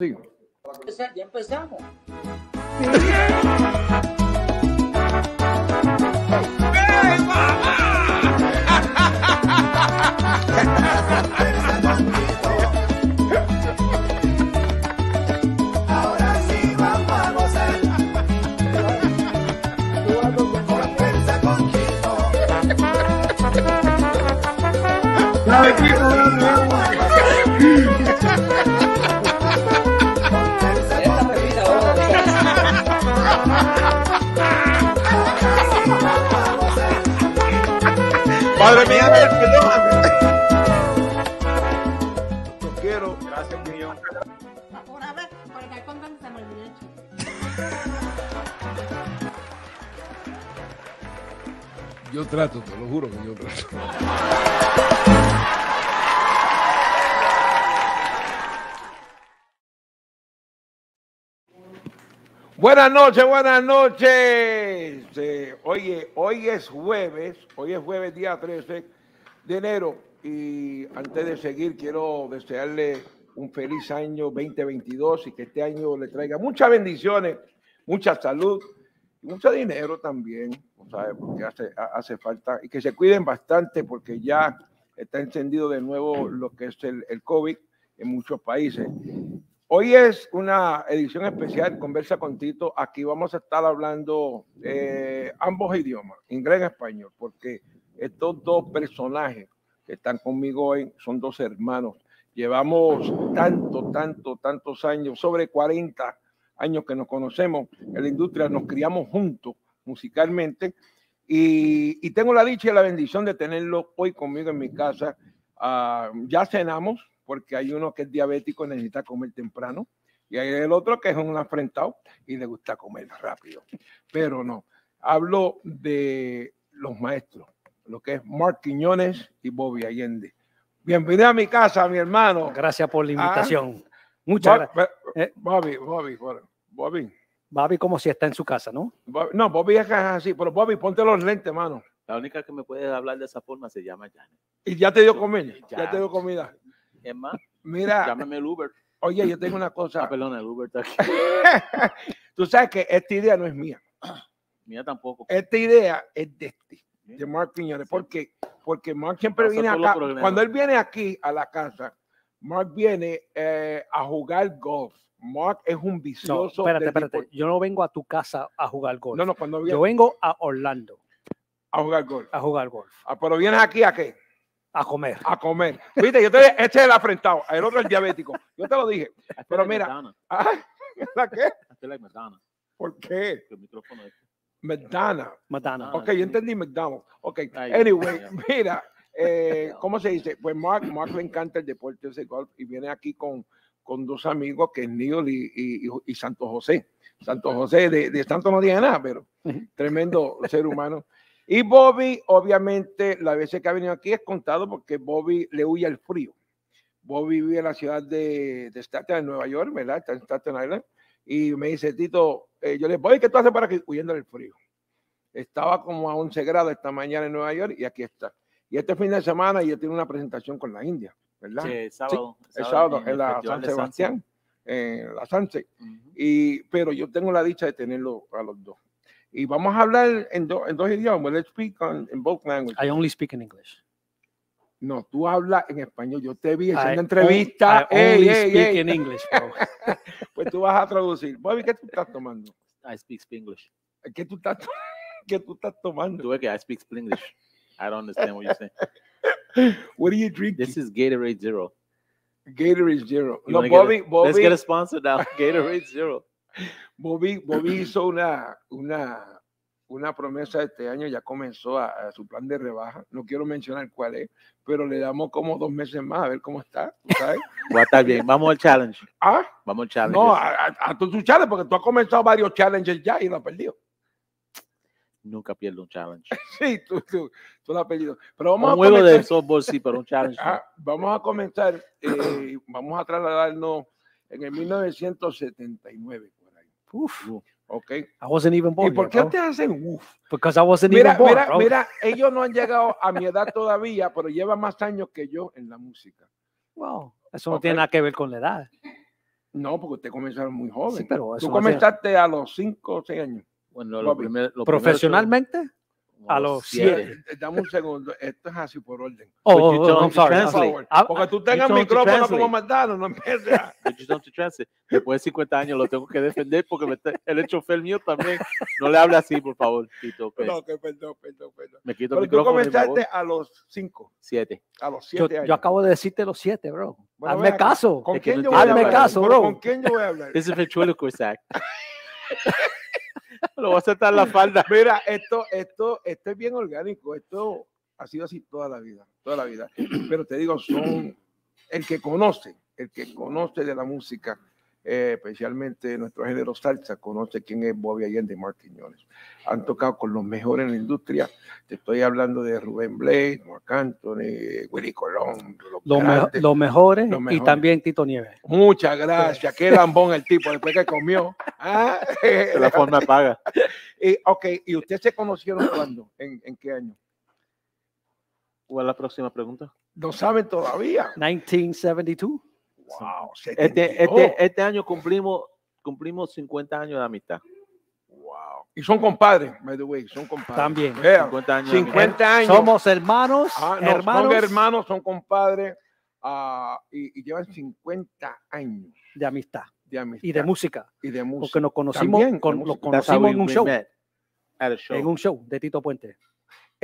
Sí. Ya empezamos. Madre mía, perdóname. Los quiero. Gracias, millón. Una vez, por estar contando se me olvidó el chiste. Yo trato, te lo juro que yo trato. Buenas noches, buenas noches. Eh, oye, hoy es jueves, hoy es jueves día 13 de enero y antes de seguir quiero desearle un feliz año 2022 y que este año le traiga muchas bendiciones, mucha salud mucho dinero también, ¿sabes? Porque hace, ha- hace falta y que se cuiden bastante porque ya está encendido de nuevo lo que es el, el COVID en muchos países. Hoy es una edición especial, Conversa con Tito. Aquí vamos a estar hablando eh, ambos idiomas, inglés y español, porque estos dos personajes que están conmigo hoy son dos hermanos. Llevamos tanto, tanto, tantos años, sobre 40 años que nos conocemos en la industria, nos criamos juntos musicalmente y, y tengo la dicha y la bendición de tenerlo hoy conmigo en mi casa. Ah, ya cenamos, porque hay uno que es diabético y necesita comer temprano, y hay el otro que es un afrentado y le gusta comer rápido. Pero no, hablo de los maestros, lo que es Mark Quiñones y Bobby Allende. Bienvenido a mi casa, mi hermano. Gracias por la Ah. invitación. Muchas Bob- gracias. Eh. Bobby, Bobby, Bobby. Babi, como si está en su casa, ¿no? Bobby- No, Bobby es así, pero Bobby, ponte los lentes, mano. La única que me puede hablar de esa forma se llama Janet. Y ya te dio comida, ya, Ya. te dio comida. Es más, Mira, llámame el Uber. oye, yo tengo una cosa. Ah, perdón, el Uber está aquí. Tú sabes que esta idea no es mía. Mía tampoco. Esta idea es de este, de Mark Quiñones. ¿Por qué? Porque Mark siempre Pasa viene acá. Cuando él viene aquí a la casa, Mark viene eh, a jugar golf. Mark es un No, vicioso. espérate, espérate. deporte. Yo no vengo a tu casa a jugar golf. No, no, cuando viene Yo vengo a Orlando a jugar golf. a jugar golf, Ah, pero vienes aquí a qué? A comer. A comer. Viste, yo te dije, este es el afrentado, el otro es el diabético. Yo te lo dije. Pero like mira-. Ah, ¿La qué? ¿Por qué? El micrófono es- Ok, yo entendí McDonald's. Ok, Ay, anyway, mira, eh, ¿cómo se dice? Pues Mark, Mark le encanta el deporte ese golf y viene aquí con, con dos amigos que es Neil y, y, y- Santo José. Santo José, de, de Santo no tiene nada, pero tremendo ser humano. Y Bobby, obviamente, la veces que ha venido aquí es contado porque Bobby le huye al frío. Bobby vive en la ciudad de, de Staten, en Nueva York, ¿verdad? Está en Staten Island. Y me dice, Tito, eh, yo le "Bobby, ¿qué tú haces para aquí? Huyendo del frío. Estaba como a 11 grados esta mañana en Nueva York y aquí está. Y este fin de semana yo tengo una presentación con la India, ¿verdad? Sí, el sábado. el sábado en el la San. Sebastián, en la Sanse. Ujú. Y, pero yo tengo la dicha de tenerlo a los dos. Y vamos a hablar en, do- en dos idiomas. Let's speak on, in both languages. I only speak in English. No, tú hablas en español. Yo te vi I haciendo on- entrevista. I only ey, speak ey. in English, bro. Pues tú vas a traducir. Bobby, ¿qué tú estás tomando? I speak English. ¿Qué tú estás, to- ¿qué tú estás tomando? Tuve que I speak English. I don't understand what you're saying. What are you drinking? This is Gatorade Zero. Gatorade Zero. You No, wanna get Bobby, a- Let's Bobby, get a sponsor now. Gatorade Zero. Bobby, Bobby hizo una, una, una promesa este año, ya comenzó a, a su plan de rebaja. No quiero mencionar cuál es, pero le damos como dos meses más a ver cómo está. ¿tú ¿sabes? Va a estar bien. Vamos al challenge. ah, Vamos al challenge. no, a, a, a tu, tu challenge, porque tú has comenzado varios challenges ya y lo has perdido. Nunca pierdo un challenge. Sí, tú, tú, tú lo has perdido. Pero vamos Un juego comenzar. de softball sí, pero un challenge. no. Ah, vamos a comenzar, eh, vamos a trasladarnos en el 1979 por ahí. Oof. ¿Ok? I wasn't even ¿Y born por yet, qué bro. te hacen uf? Because I wasn't Mira, even born, mira, bro. mira, ellos no han llegado a mi edad todavía, pero llevan más años que yo en la música. Well, eso no Ok. tiene nada que ver con la edad. No, porque usted comenzaron muy joven. Sí, pero eso Tú no comenzaste a los 5 o 6 años. Bueno, lo primer- lo primero Profesionalmente, son a los siete. siete. Eh, Dame un segundo. Esto es así por orden. Oh, oh, oh, I'm sorry. Translate. Ah, Porque tú tengas micrófono como no empieces you don't translate. Después de 50 años lo tengo que defender porque me está- el chofer mío también. No le hable así, por favor, Tito. No, que perdón, perdón, perdón. Me quito el Pero micrófono comenzaste a los 5, Siete. a los yo, 7 años. yo acabo de decirte los siete, bro. Bueno, Hazme caso. ¿Con quién yo voy a hablar? caso, ¿Con- bro. ¿Con quién yo voy a hablar? Ese es el. lo voy a aceptar la falda. Mira, esto, esto, esto es bien orgánico. Esto ha sido así toda la vida, toda la vida. Pero te digo, son el que conoce, el que conoce de la música, eh, especialmente nuestro género salsa, conoce quién es Bobby Allende y Mark Quiñones. Han tocado con los mejores en la industria. Te estoy hablando de Rubén Blade, Marc Anthony, Willy Colón, los Los, me- grandes. los mejores Los y mejores. también Tito Nieves. Muchas gracias. Qué lambón el tipo después que comió. Ah, De la forma paga. y, ok, ¿y ustedes se conocieron cuándo? ¿En, en qué año? ¿Cuál es la próxima pregunta? No saben todavía. 1972. Wow, Este, 72. este, este año cumplimos, cumplimos 50 años de amistad. Wow. Y son compadres, by the way, son compadres. También. Vea, 50 años. de amistad. 50 años. Somos hermanos, Ah, no, hermanos Son hermanos, son compadres ah, y, y llevan 50 años de amistad de amistad y de música. y de música. Porque nos conocimos, También, con- conocimos we- en un show. met show. En un show de Tito Puente.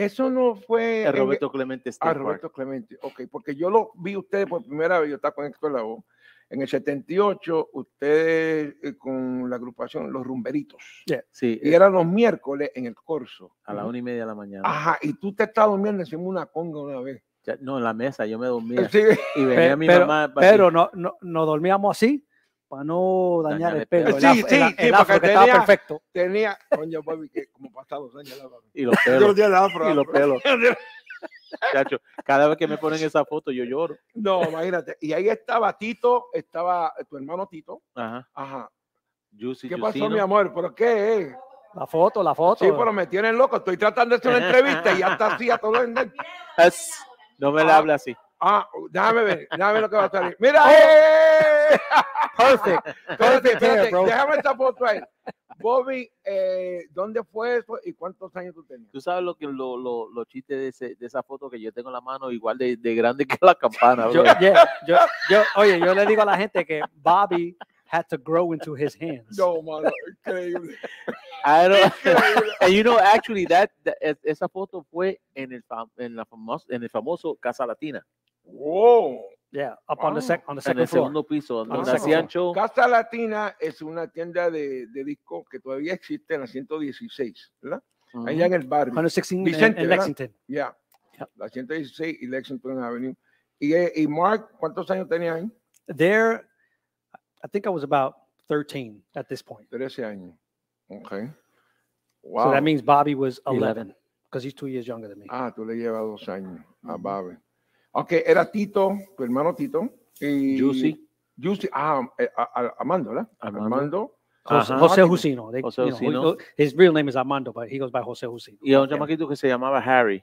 Eso no fue en- Roberto Clemente State Park. Roberto Clemente. Ok, porque yo lo vi ustedes por primera vez, yo estaba con Héctor Lavoe. En el 78, ustedes eh, con la agrupación Los Rumberitos. Sí, Y eran los miércoles en el corso. a la una y media de la mañana. Ajá, y tú te estabas durmiendo encima de una conga una vez. Ya- no, en la mesa, yo me dormía. Sí, Y venía Pe- mi pero, mamá. pero no, no, nos dormíamos así para no dañar, Dañar el el pelo. El, Sí, afro- sí, el- sí, el afro porque que estaba tenía- perfecto. tenía, coño, Bobby, que como pasados años. la. Y los Yo pelos. tenía el afro, y los pelos. Chacho, cada vez que me ponen esa foto, yo lloro. No, imagínate. Y ahí estaba Tito, estaba tu hermano Tito. Ajá. Ajá. Juicy, ¿Qué pasó, mi amor? ¿Pero qué? La foto, la foto. Sí, pero me tienen loco. Estoy tratando de hacer una entrevista y ya está así a todo Es- No me le Ah. hable así. Ah, déjame ver, déjame ver lo que va a salir. ¡Mira! Oh. ¡eh! Perfect. Perfect bro. déjame esta foto ahí. Bobby, eh, ¿dónde fue eso y cuántos años tú tenías? Tú sabes lo que lo, lo, los chistes de, ese- de esa foto que yo tengo en la mano, igual de, de grande que la campana. Yo, yeah, yo, yo, oye, yo le digo a la gente que Bobby had to grow into his hands. No, mano, increíble. I don't- and you know, actually, that, that- es- esa foto fue en el, fam- en, la famoso, en el famoso Casa Latina, Wow. Yeah, up on the sec- on the en el second floor. segundo piso, donde hacían show. Casa Latina es una tienda de, de disco que todavía existe en la 116, ¿verdad? Ujú. Allá en el barrio. 116 en- Vicente, en, ¿verdad? Lexington. Ya. Yep. La 116 y Lexington Avenue. Y, eh, y Mark, ¿cuántos años tenía ahí? There, I think I was about 13 at this point. 13 años. Ok. So Wow. that means Bobby was 11 11. because he's two years younger than me. Ah, tú le llevas dos años a Babe. Ok, era Tito, tu hermano Tito. Y Juicy. Juicy, ah, eh, a- a- Armando, ¿verdad? Armando. Ajá. Jose Jusino. They- Jose you know, Jusino. his real name is Armando, but he goes by Jose Jusino. Y a un chamaquito que se llamaba Harry.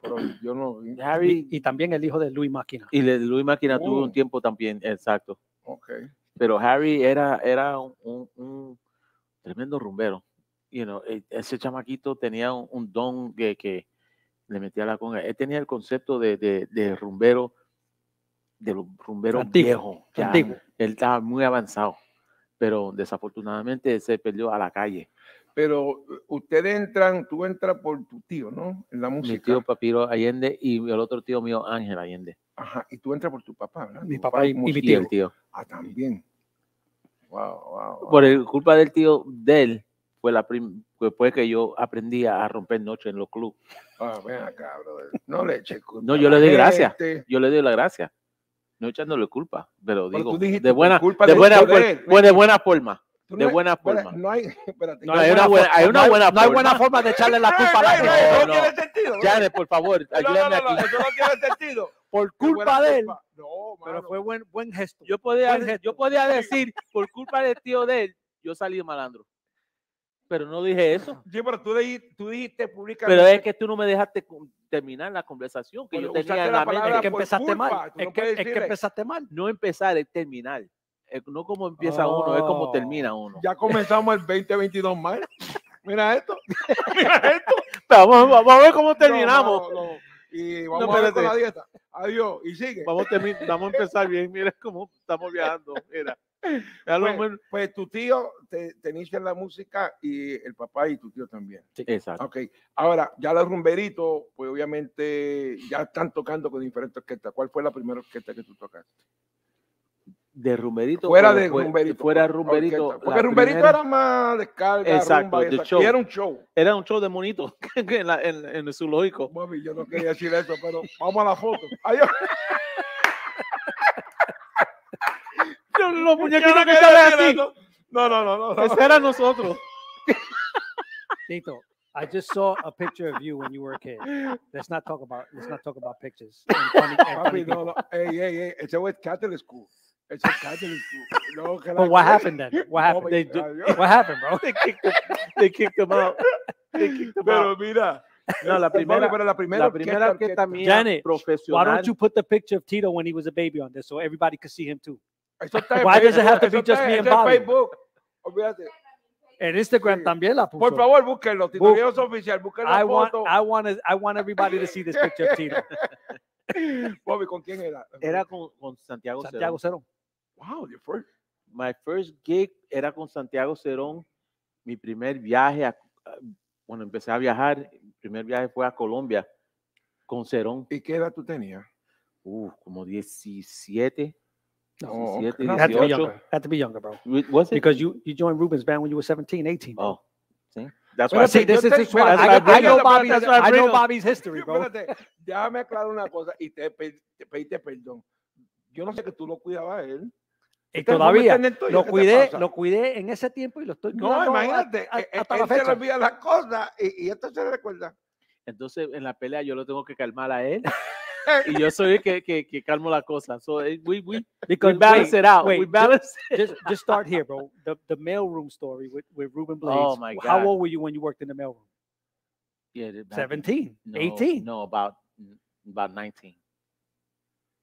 Pero yo no. Harry Y, y también el hijo de Luis Máquina. y le- Luis Máquina tuvo Oh. un tiempo también, exacto. Ok. Pero Harry era, era un, un- un tremendo rumbero. You know, e- ese chamaquito tenía un, un don que, que le metía la conga. Él tenía el concepto de, de, de rumbero, de los rumberos Antiguo, viejos. ya. antiguo. Él estaba muy avanzado, pero desafortunadamente se perdió a la calle. Pero eh, ustedes entran, tú entras por tu tío, ¿no? En la Mi música. tío Papiro Allende y el otro tío mío Ángel Allende. Ajá, y tú entras por tu papá, ¿verdad? Mi Tu papá y- y mi el tío. Ah, también. Wow, wow. wow. Por el, culpa del tío de él, fue la prim- fue que yo aprendí a romper noche en los clubes. Ah, ven acá, brother. No le eches culpa. No, yo le doy gracias. Yo le doy la gracia. No echándole culpa, pero Pero digo, de buena, culpa de buena, de pues de buena forma. De no hay- buena espera, forma. No hay, espérate. No, hay una buena, hay una no buena no hay buena forma. forma de echarle la culpa a la gente. No, no tiene sentido. Janet, por favor, ayúdame no, no, aquí. eso no tiene sentido. Por buena culpa de él. culpa. No, Pero mano. fue buen, buen gesto. Yo podía, Buen de- gesto. yo podía decir, por culpa del tío de él, yo salí de malandro. Pero no dije eso. Sí, pero tú, dijiste, tú dijiste públicamente. Pero es que tú no me dejaste terminar la conversación que Pero yo tenía en la la mente. palabra Es que empezaste culpa, mal. Es no que, es que empezaste mal. No empezar, es terminar. no como empieza uno, es como Oh. termina uno. Ya comenzamos el 2022 más. Mira esto. Mira esto. Vamos, vamos a ver cómo terminamos. No, no, no. Y vamos No, a ver con la dieta. Adiós. Y sigue. Vamos, vamos a empezar bien. Mira cómo estamos viajando. Mira. Pues, pues tu tío te, te inicia en la música y el papá y tu tío también. Exacto. Ok. Ahora, ya los rumberitos, pues obviamente ya están tocando con diferentes orquestas. ¿Cuál fue la primera orquesta que tú tocaste? De rumberito. Fuera de fue- rumberito. Fuera or- rumberito. orquesta. Porque rumberito primera- era más descarga, Exacto, rumba y de esa- show. y era un show. Era un show de monito en, la- en- en el zoológico. Mami, yo no quería decir eso, pero vamos a la foto. Adiós. Los muñequitos Yo que salen así. No, no, no, no. no. Ese era nosotros. Tito, I just saw a picture of you when you were a kid. Let's not talk about let's not talk about pictures. and funny- and funny Papi, no, no. Ey, ey, ey. Ese fue Catholic School. Ese es Catholic School. No, que la- But what happened then? What happened? Mami, They do- adiós. What happened, bro? They kicked him, they kicked him out. They kicked him Pero out. mira. No, la Papi, primera, pero la primera la primera orquesta orquesta. mía Janet, Why profesional. don't you put the picture of Tito when he was a baby on this so everybody could see him too? Eso está en Why does it Facebook, have to be just me and Bobby? Facebook. Olvídate. En Instagram Sí. también la puso. Por favor, búsquenlo. Titoneos oficial. Busquen la I want foto. I want to I want everybody to see this picture of Tito. Bobby, ¿con quién era? Era con, con Santiago, Santiago Cerón. Cerón. Wow, your first. My first gig era con Santiago Cerón. Mi primer viaje, a, a- cuando empecé a viajar, mi primer viaje fue a Colombia con Cerón. ¿Y qué edad tú tenías? Uh, como 17. Oh, 17, okay. Had to be 18. younger. Had to be younger, bro. Was it? Because you you joined Ruben's band when you were 17, 18. Bro. Oh, see? That's why I sí, this is te- this is why I, espérate, I know Bobby's espérate, I know. Bobby's history, bro. Espérate, déjame aclarar una cosa y te, te pediste perdón. Yo no sé que tú lo cuidabas a él. Y Este todavía lo ¿qué te cuidé, lo cuidé en ese tiempo y lo estoy No, cuidando a- imagínate, a- eh, eh, hasta él la se le fecha. olvida las cosas y, y esto se le recuerda. Entonces, en la pelea yo lo tengo que calmar a él. y yo soy el que, que, que calmo la cosa. So, eh, we, we, we balance wait, it out. wait, we balance just just start here, bro. The the mailroom story with, with Ruben Blades. Oh, my God. How old were you when you worked in the mailroom? Yeah, the- 17, no, 18. No, about, about 19.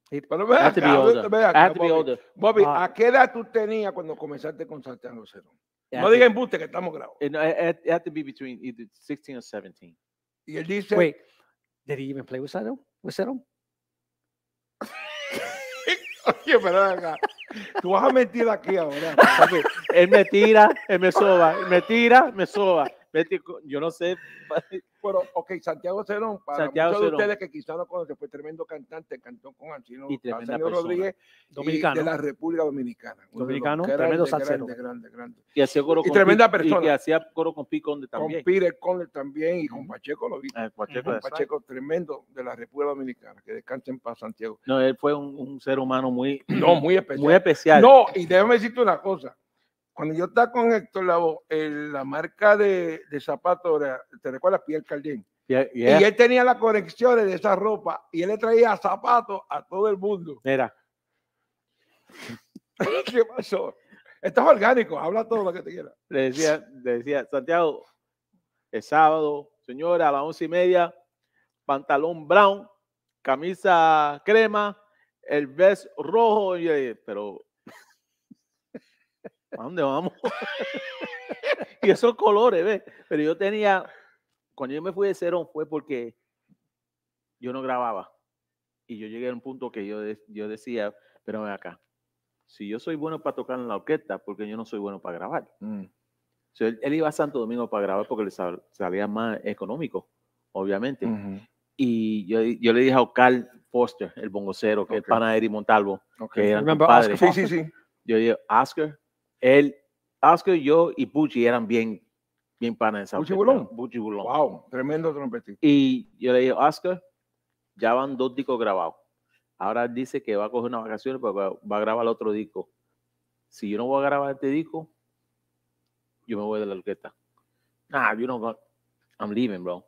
Pero ve I have to be acá, older. ve acá, be Bobby. older. Bobby, Ah. ¿a qué edad tú tenías cuando comenzaste con Santiago Cerón? It No had diga to- embuste que estamos grabados. it, it, it had to be between 16 or 17. Y él dice, Wait, did he even play with Seto? With Seto? Oye, pero acá, tú vas a mentir aquí ahora. Él me tira, él me soba, me tira, me soba. Yo no sé. Pero, ok, Santiago Cerón, para Santiago muchos de ustedes que quizás no conocen, fue tremendo cantante, cantó con Ancino Y tremenda. Rodríguez y Dominicano. de la República Dominicana. Dominicano, tremendo salsero. grande, grande, grande. Y hacía coro Y con tremenda Y persona. que hacía coro con Piconde también. Con Peter Conner también y con Pacheco lo vi. Ah, Pacheco, right. Pacheco tremendo de la República Dominicana, que descanse en paz, Santiago. No, él fue un, un ser humano muy, No, muy especial. muy especial. No, y déjame decirte una cosa. Cuando yo estaba con Héctor Lavo, el- la marca de, de zapatos ¿te recuerdas? Pierre. Yeah, yeah. Y él tenía las conexiones de esa ropa y él le traía zapatos a todo el mundo. Mira, ¿Qué pasó? Esto es orgánico, habla todo lo que te quieras. le decía, le decía, Santiago, el sábado, señora, a las once y media, pantalón brown, camisa crema, el vest rojo, y pero ¿a dónde vamos? y esos colores, ¿ves? Pero yo tenía, cuando yo me fui de Cerón fue porque yo no grababa. Y yo llegué a un punto que yo, yo decía, pero ven acá, si yo soy bueno para tocar en la orquesta, porque yo no soy bueno para grabar. So, él, él iba a Santo Domingo para grabar porque le sal- salía más económico, obviamente. Y yo, yo le dije a Oscar Foster, el bongocero, que Ok. es pana de Eddie Montalvo, Ok. que Remember compadres. Oscar Sí, sí, sí. Yo dije, Oscar, él, Oscar, yo y Pucci eran bien, bien pana de esa ¿Pucci Bulón? Pucci Bulón. Wow, tremendo trompetista. Y yo le dije, Oscar, ya van dos discos grabados. Ahora dice que va a coger unas vacaciones porque va, a grabar el otro disco. Si yo no voy a grabar este disco, yo me voy de la orquesta. Nah, you know what? I'm leaving, bro.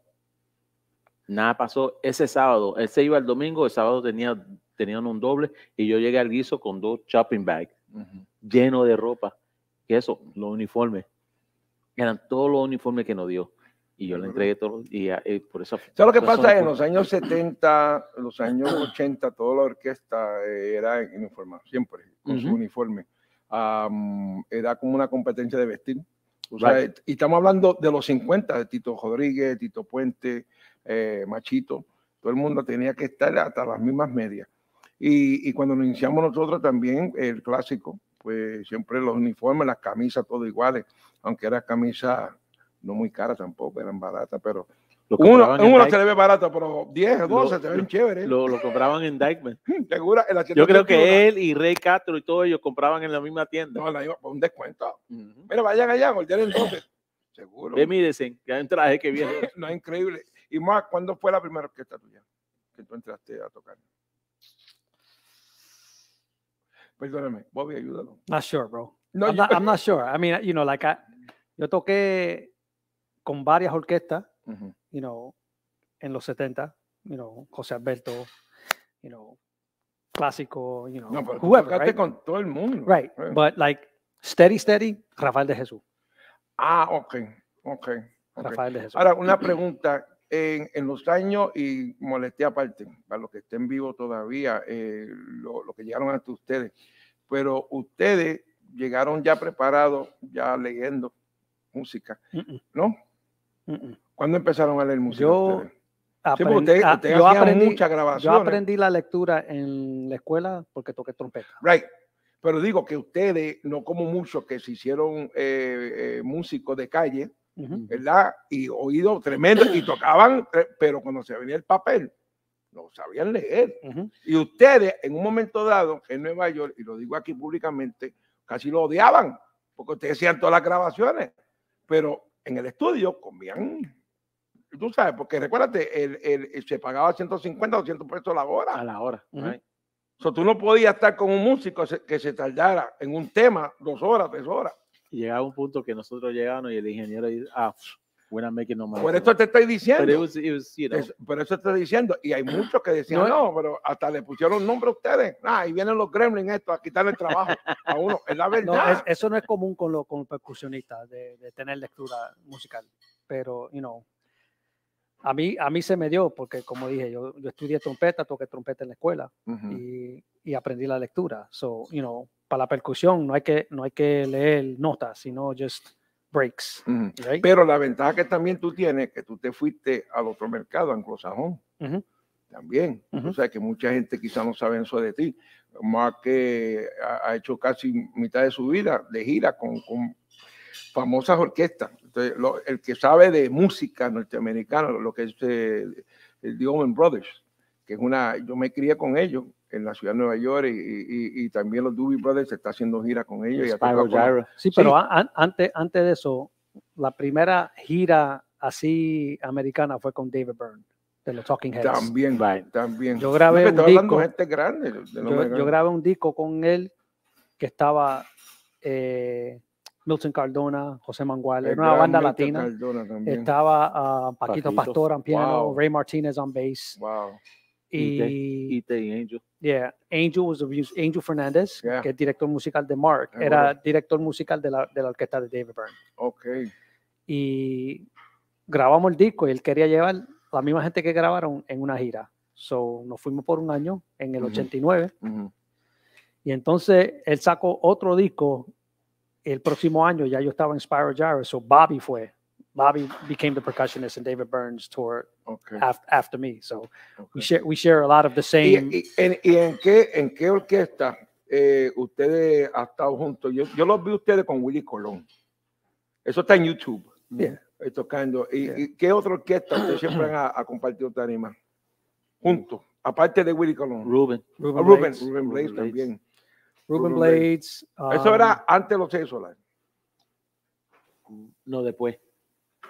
Nada pasó ese sábado. Él se iba el domingo, el sábado tenía, tenían un doble y yo llegué al guiso con dos shopping bags llenos de ropa. Que eso, los uniformes. Eran todos los uniformes que nos dio. Y yo le entregué todos y ah, eh, por eso. ¿Sabes lo que pasa? En los años 70, en los años 80, toda la orquesta eh, era uniformada, siempre, con su Ujú. uniforme. am, era como una competencia de vestir. tú Right. sabes, Y estamos hablando de los 50, de Tito Rodríguez, Tito Puente, eh, Machito. Todo el mundo tenía que estar hasta las mismas medias. Y, y cuando iniciamos nosotros también, el clásico, pues siempre los uniformes, las camisas, todo iguales, aunque eran camisas no muy caras tampoco, eran baratas, pero uno, uno se le ve barato, pero 10 o 12 Lo- se ven chéveres. lo, lo compraban en Dykeman. Segura, Yo creo 831, que él y Rey Castro y todos ellos compraban en la misma tienda. No, la iba por un descuento. Ujú. Mira, vayan allá, ordenen entonces. Seguro. Ve desen, que hay un traje que viene. No es increíble. Y más, ¿cuándo fue la primera orquesta tuya que tú entraste a tocar? Perdóname, Bobby, ayúdalo. Not sure, bro. No, I'm, not, I'm not sure. I mean, you know, like I, yo toqué con varias orquestas, Ujú. you know, en los 70, you know, José Alberto, you know, clásico, you know, No, pero tú whoever, tocaste right? con todo el mundo. Right. Eh. But like steady, steady, Rafael de Jesús. Ah, ok, ok. ok. Rafael de Jesús. Ahora, una pregunta. En, en los años, y molesté aparte, para los que estén vivos todavía, eh, lo, lo que llegaron ante ustedes, pero ustedes llegaron ya preparados, ya leyendo música, ¿no? mm-mm. ¿Cuándo empezaron a leer música? Yo ustedes? Aprendí- ah, yo Yo aprendí la lectura en la escuela porque toqué trompeta. Right. Pero digo que ustedes, no como muchos que se hicieron eh, eh, músicos de calle, ¿verdad? Y oído tremendo, y tocaban, pero cuando se venía el papel, no sabían leer. Y ustedes, en un momento dado, en Nueva York, y lo digo aquí públicamente, casi lo odiaban, porque ustedes hacían todas las grabaciones, pero en el estudio comían, tú sabes, porque recuérdate, el, el- el- se pagaba 150 o 200 pesos la hora. A la hora. Ujú. right? So, tú no podías estar con un músico que se tardara en un tema dos horas, tres horas. Y llegaba un punto que nosotros llegamos y el ingeniero dice, ah, we're not making no money. Por eso it." te estoy But it diciendo. was, it was, you know, Es- por eso estoy diciendo. Y hay muchos que decían, No, no, pero hasta le pusieron nombre a ustedes. Ah, ahí vienen los gremlins estos a quitarle el trabajo a uno. Es la No, verdad. es- eso no es común con los con percusionistas de, de tener lectura musical. Pero, you know, a mí, a mí se me dio porque, como dije, yo, yo estudié trompeta, toqué trompeta en la escuela Ujú. y, y aprendí la lectura. So, you know, para la percusión no hay que, no hay que leer notas, sino just breaks. Right? Pero la ventaja que también tú tienes, que tú te fuiste al otro mercado, anglosajón, Ujú. también. Ujú. O sea, que mucha gente quizá no sabe eso de ti. Más que ha, ha hecho casi mitad de su vida de gira con, con famosas orquestas. Entonces, lo- el que sabe de música norteamericana, lo que es eh, el The Allman Brothers, que es una, yo me crié con ellos en la ciudad de Nueva York y, y- y también los Doobie Brothers se está haciendo gira con ellos. y con-. Sí, pero a- antes, antes de eso, la primera gira así americana fue con David Byrne, de los Talking Heads. También, Right. también. Yo grabé No, un disco. gente grande. de yo, grabé un disco con él que estaba eh, Milton Cardona, José Mangual, era una banda Milton latina. Estaba ah, Paquito, Paquito. Pastor en piano, Wow. Ray Martinez on bass. Wow. Y, y Angel. yeah, Angel was the Angel Fernández, Yeah. que es director musical de Mark, era director musical de la, de la orquesta de David Byrne. Ok. y grabamos el disco y él quería llevar la misma gente que grabaron en una gira. So, nos fuimos por un año en el Ujú. 89 Ujú. y entonces él sacó otro disco el próximo año, ya yo estaba en Spyro Gyra, so Bobby fue. Bobby became the percussionist in David Burns tour Ok. af- after me. So ok. we share we share a lot of the ¿Y, same. y- en, y en qué, en qué orquesta eh, ustedes han estado juntos? Yo, yo los vi ustedes con Willy Colón. Eso está en YouTube. Yeah. eh, tocando. ¿Y, Yeah. y qué otra orquesta ustedes siempre han ha- ha compartido tarima? Juntos. Aparte de Willy Colón. Ruben. Ah, Ruben Ruben, Blades, Ruben Blades Ruben Blades. también. Ruben Ruben Blades. Blades, Eso um, era antes de los seis solares. No, después.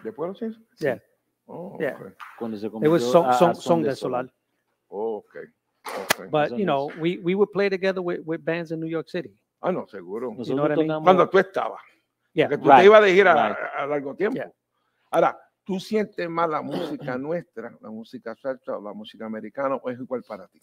¿Después de los seis? Yeah. Oh, Yeah. ok. Cuando se It was convirtió Song, a- a Song, Son Song del Solar. Oh, ok. ok. But you know, we, we would play together with, with bands in New York City. Ah, no, seguro. Nosotros know what I mean? Cuando tú estabas. Yeah. Porque tú Right, te ibas de gira a- right. a, largo tiempo. Yeah. Ahora, ¿tú sientes más la música nuestra, la música salsa o la música americana o es igual para ti?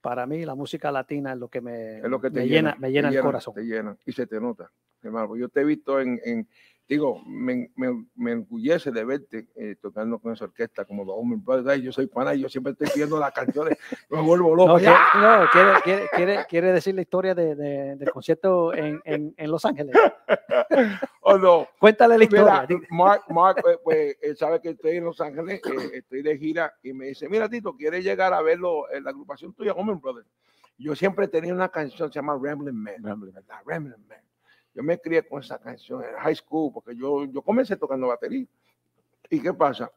para mí la música latina es lo que me, Es lo que te me llena, llena, me llena te el corazón. Te llena y se te nota. Hermano, yo te he visto en, en, digo, me, me, de verte eh, tocando con esa orquesta como los Allman Brothers. Yo soy pana, y yo siempre estoy pidiendo las canciones, me vuelvo loco. Quiere, no, quiere, quiere, quiere, quiere decir la historia de, de- del concierto en, en, en Los Ángeles. Oh, no. Cuéntale la historia. Mira, Mark, Mark eh, pues, él sabe que estoy en Los Ángeles, eh, estoy de gira y me dice, mira Tito, ¿quieres llegar a verlo en la agrupación tuya, Allman Brothers? Yo siempre tenía una canción que se llama Rambling Man. ¿verdad? Rambling Man. Yo me crié con esa canción en high school porque yo, yo comencé tocando batería. ¿Y qué pasa?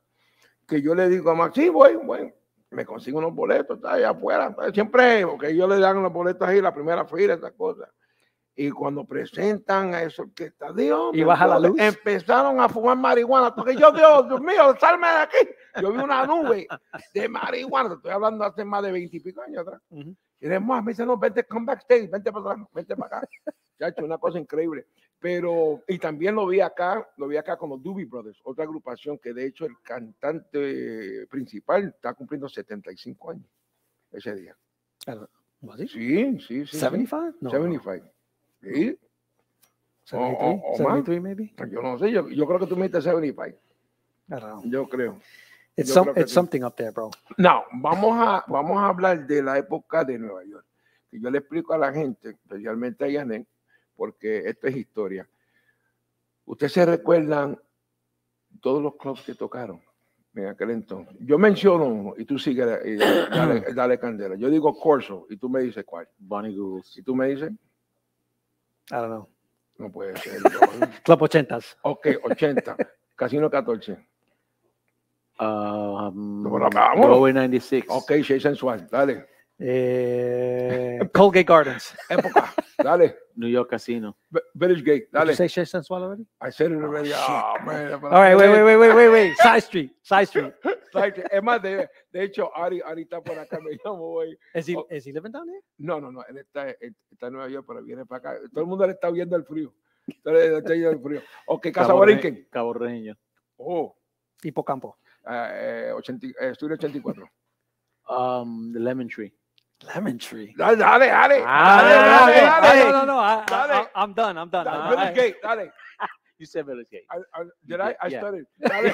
Que yo le digo a Max, sí, voy, voy. Me consigo unos boletos, está allá afuera. está Siempre, porque ellos le dan los boletos ahí, la primera fila, esas cosas. Y cuando presentan a esa orquesta, Dios, Y baja la luz. empezaron a fumar marihuana. Porque yo, Dios, Dios mío, salme de aquí. Yo vi una nube de marihuana. Estoy hablando hace más de veintipico años atrás. Ujú. Y después me dice, no, vente, come backstage, vente para atrás, vente para acá. Chacho, una cosa increíble. Pero, y también lo vi acá, lo vi acá con los Doobie Brothers, otra agrupación que de hecho el cantante principal está cumpliendo 75 años ese día. ¿Was it? Sí, sí, sí. sí. 75? No. 75. Sí, 73? o- o más. 73 maybe? yo no sé, yo, yo creo que tú me dijiste 75, I don't know. yo creo. It's, some, it's sí. something up there, bro. No, vamos a, vamos a hablar de la época de Nueva York. Yo le explico a la gente, especialmente a Yanet, porque esto es historia. Ustedes se recuerdan todos los clubs que tocaron en aquel entonces. Yo menciono uno y tú sigues, y dale, dale candela. Yo digo Corso y tú me dices cuál. Bonnie Googles. Y tú me dices, I don't know. no puede ser. Club 80s. ok, 80. Casino 14. Um. Broadway 96. Ok, Shea Sensual. Dale. Eh, Colgate Gardens. Época. Dale. New York Casino. V- Village Gate. Did you Dale. say Shea Sensual already? I said it already. Ah, man, All right, wait, wait, wait, wait, wait, wait. Side Street. Side Street. Like, es más, de, de hecho, Ari, Ari está por acá, me llamo hoy. Is he, Oh. is he living down there? No, no, no, él está, él está en Nueva York, pero viene para acá. Todo el mundo le está viendo el frío. Todo le está viendo el frío. Ok, Casa Cabo, Re- Borinquen. Cabo Reño. Oh, Hipocampo. Ah, eh, 80, eh, estudio 84. Um, the Lemon Tree. Lemon Tree. Dale, dale, dale. Ah, dale, dale, no, dale. no, no, no. I, I, Dale. I, I'm done. I'm done. Dale, Village Gate, dale. You said Village Gate. I, I, You did I? did, I yeah. studied. Dale.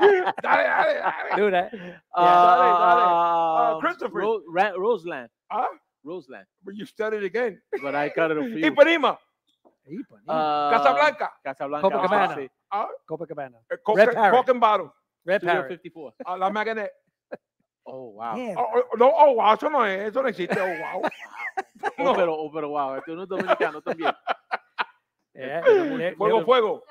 dale, dale, dale. do that. dale, dale. Uh, Christopher. Ro- Ra- Roseland. Ah, Roseland. but you studied again. But I cut it a few. Ipanema, Ipanema. Uh, Casablanca, Casablanca. Copacabana. sí. Copacabana. eh, Coke, Red Parrot. Coke and Bottle, Red Studio Parrot. 54. ah, la Maganet. Oh, wow. Yeah. Oh, oh, no, oh, wow, eso no es, eso no existe, oh, wow. Oh, pero, oh, pero wow, este no es dominicano también. Yeah, they're- Fuego, they're- fuego.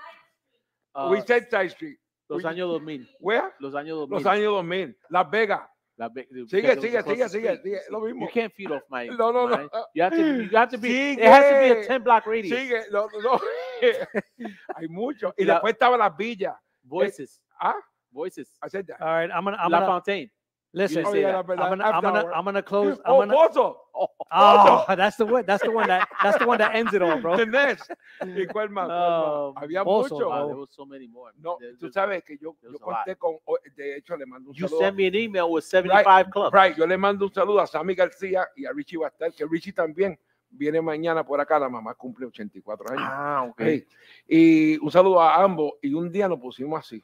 Ah, We said Side Street. los años 2000. Where? Los años 2000. Los años 2000. Las Vegas. La Sigue, sigue, sigue, sigue, sigue, lo mismo. You can't feed off my. No, no, my- no. You have to. You have to be. It has to be a Sigue. 10 block radius. Sigue, no, no, no. Hay mucho. Y La- después estaba las villas. Voices. Ah, Voices. I said that. All right, I'm gonna, I'm La gonna Fontaine. Listen. Oh, yeah, that. verdad, I'm gonna, I'm gonna. I'm gonna close. I'm Oh, gonna. Pozo. Oh, that's the one. That's the one that. That's the one that ends it all, bro. The Nest. ¿Y cuál más? Oh, Había mucho. Wow, there was so many more. No, There- tú sabes que yo, yo conté con, oh, de hecho le mando un You saludo. sent me an email with 75 clubs. Right, yo le mando un saludo a Sammy García y a Richie Bastar, que Richie también viene mañana por acá, la mamá cumple 84 años. Ah, ok. Hey, y un saludo a ambos, y un día nos pusimos así.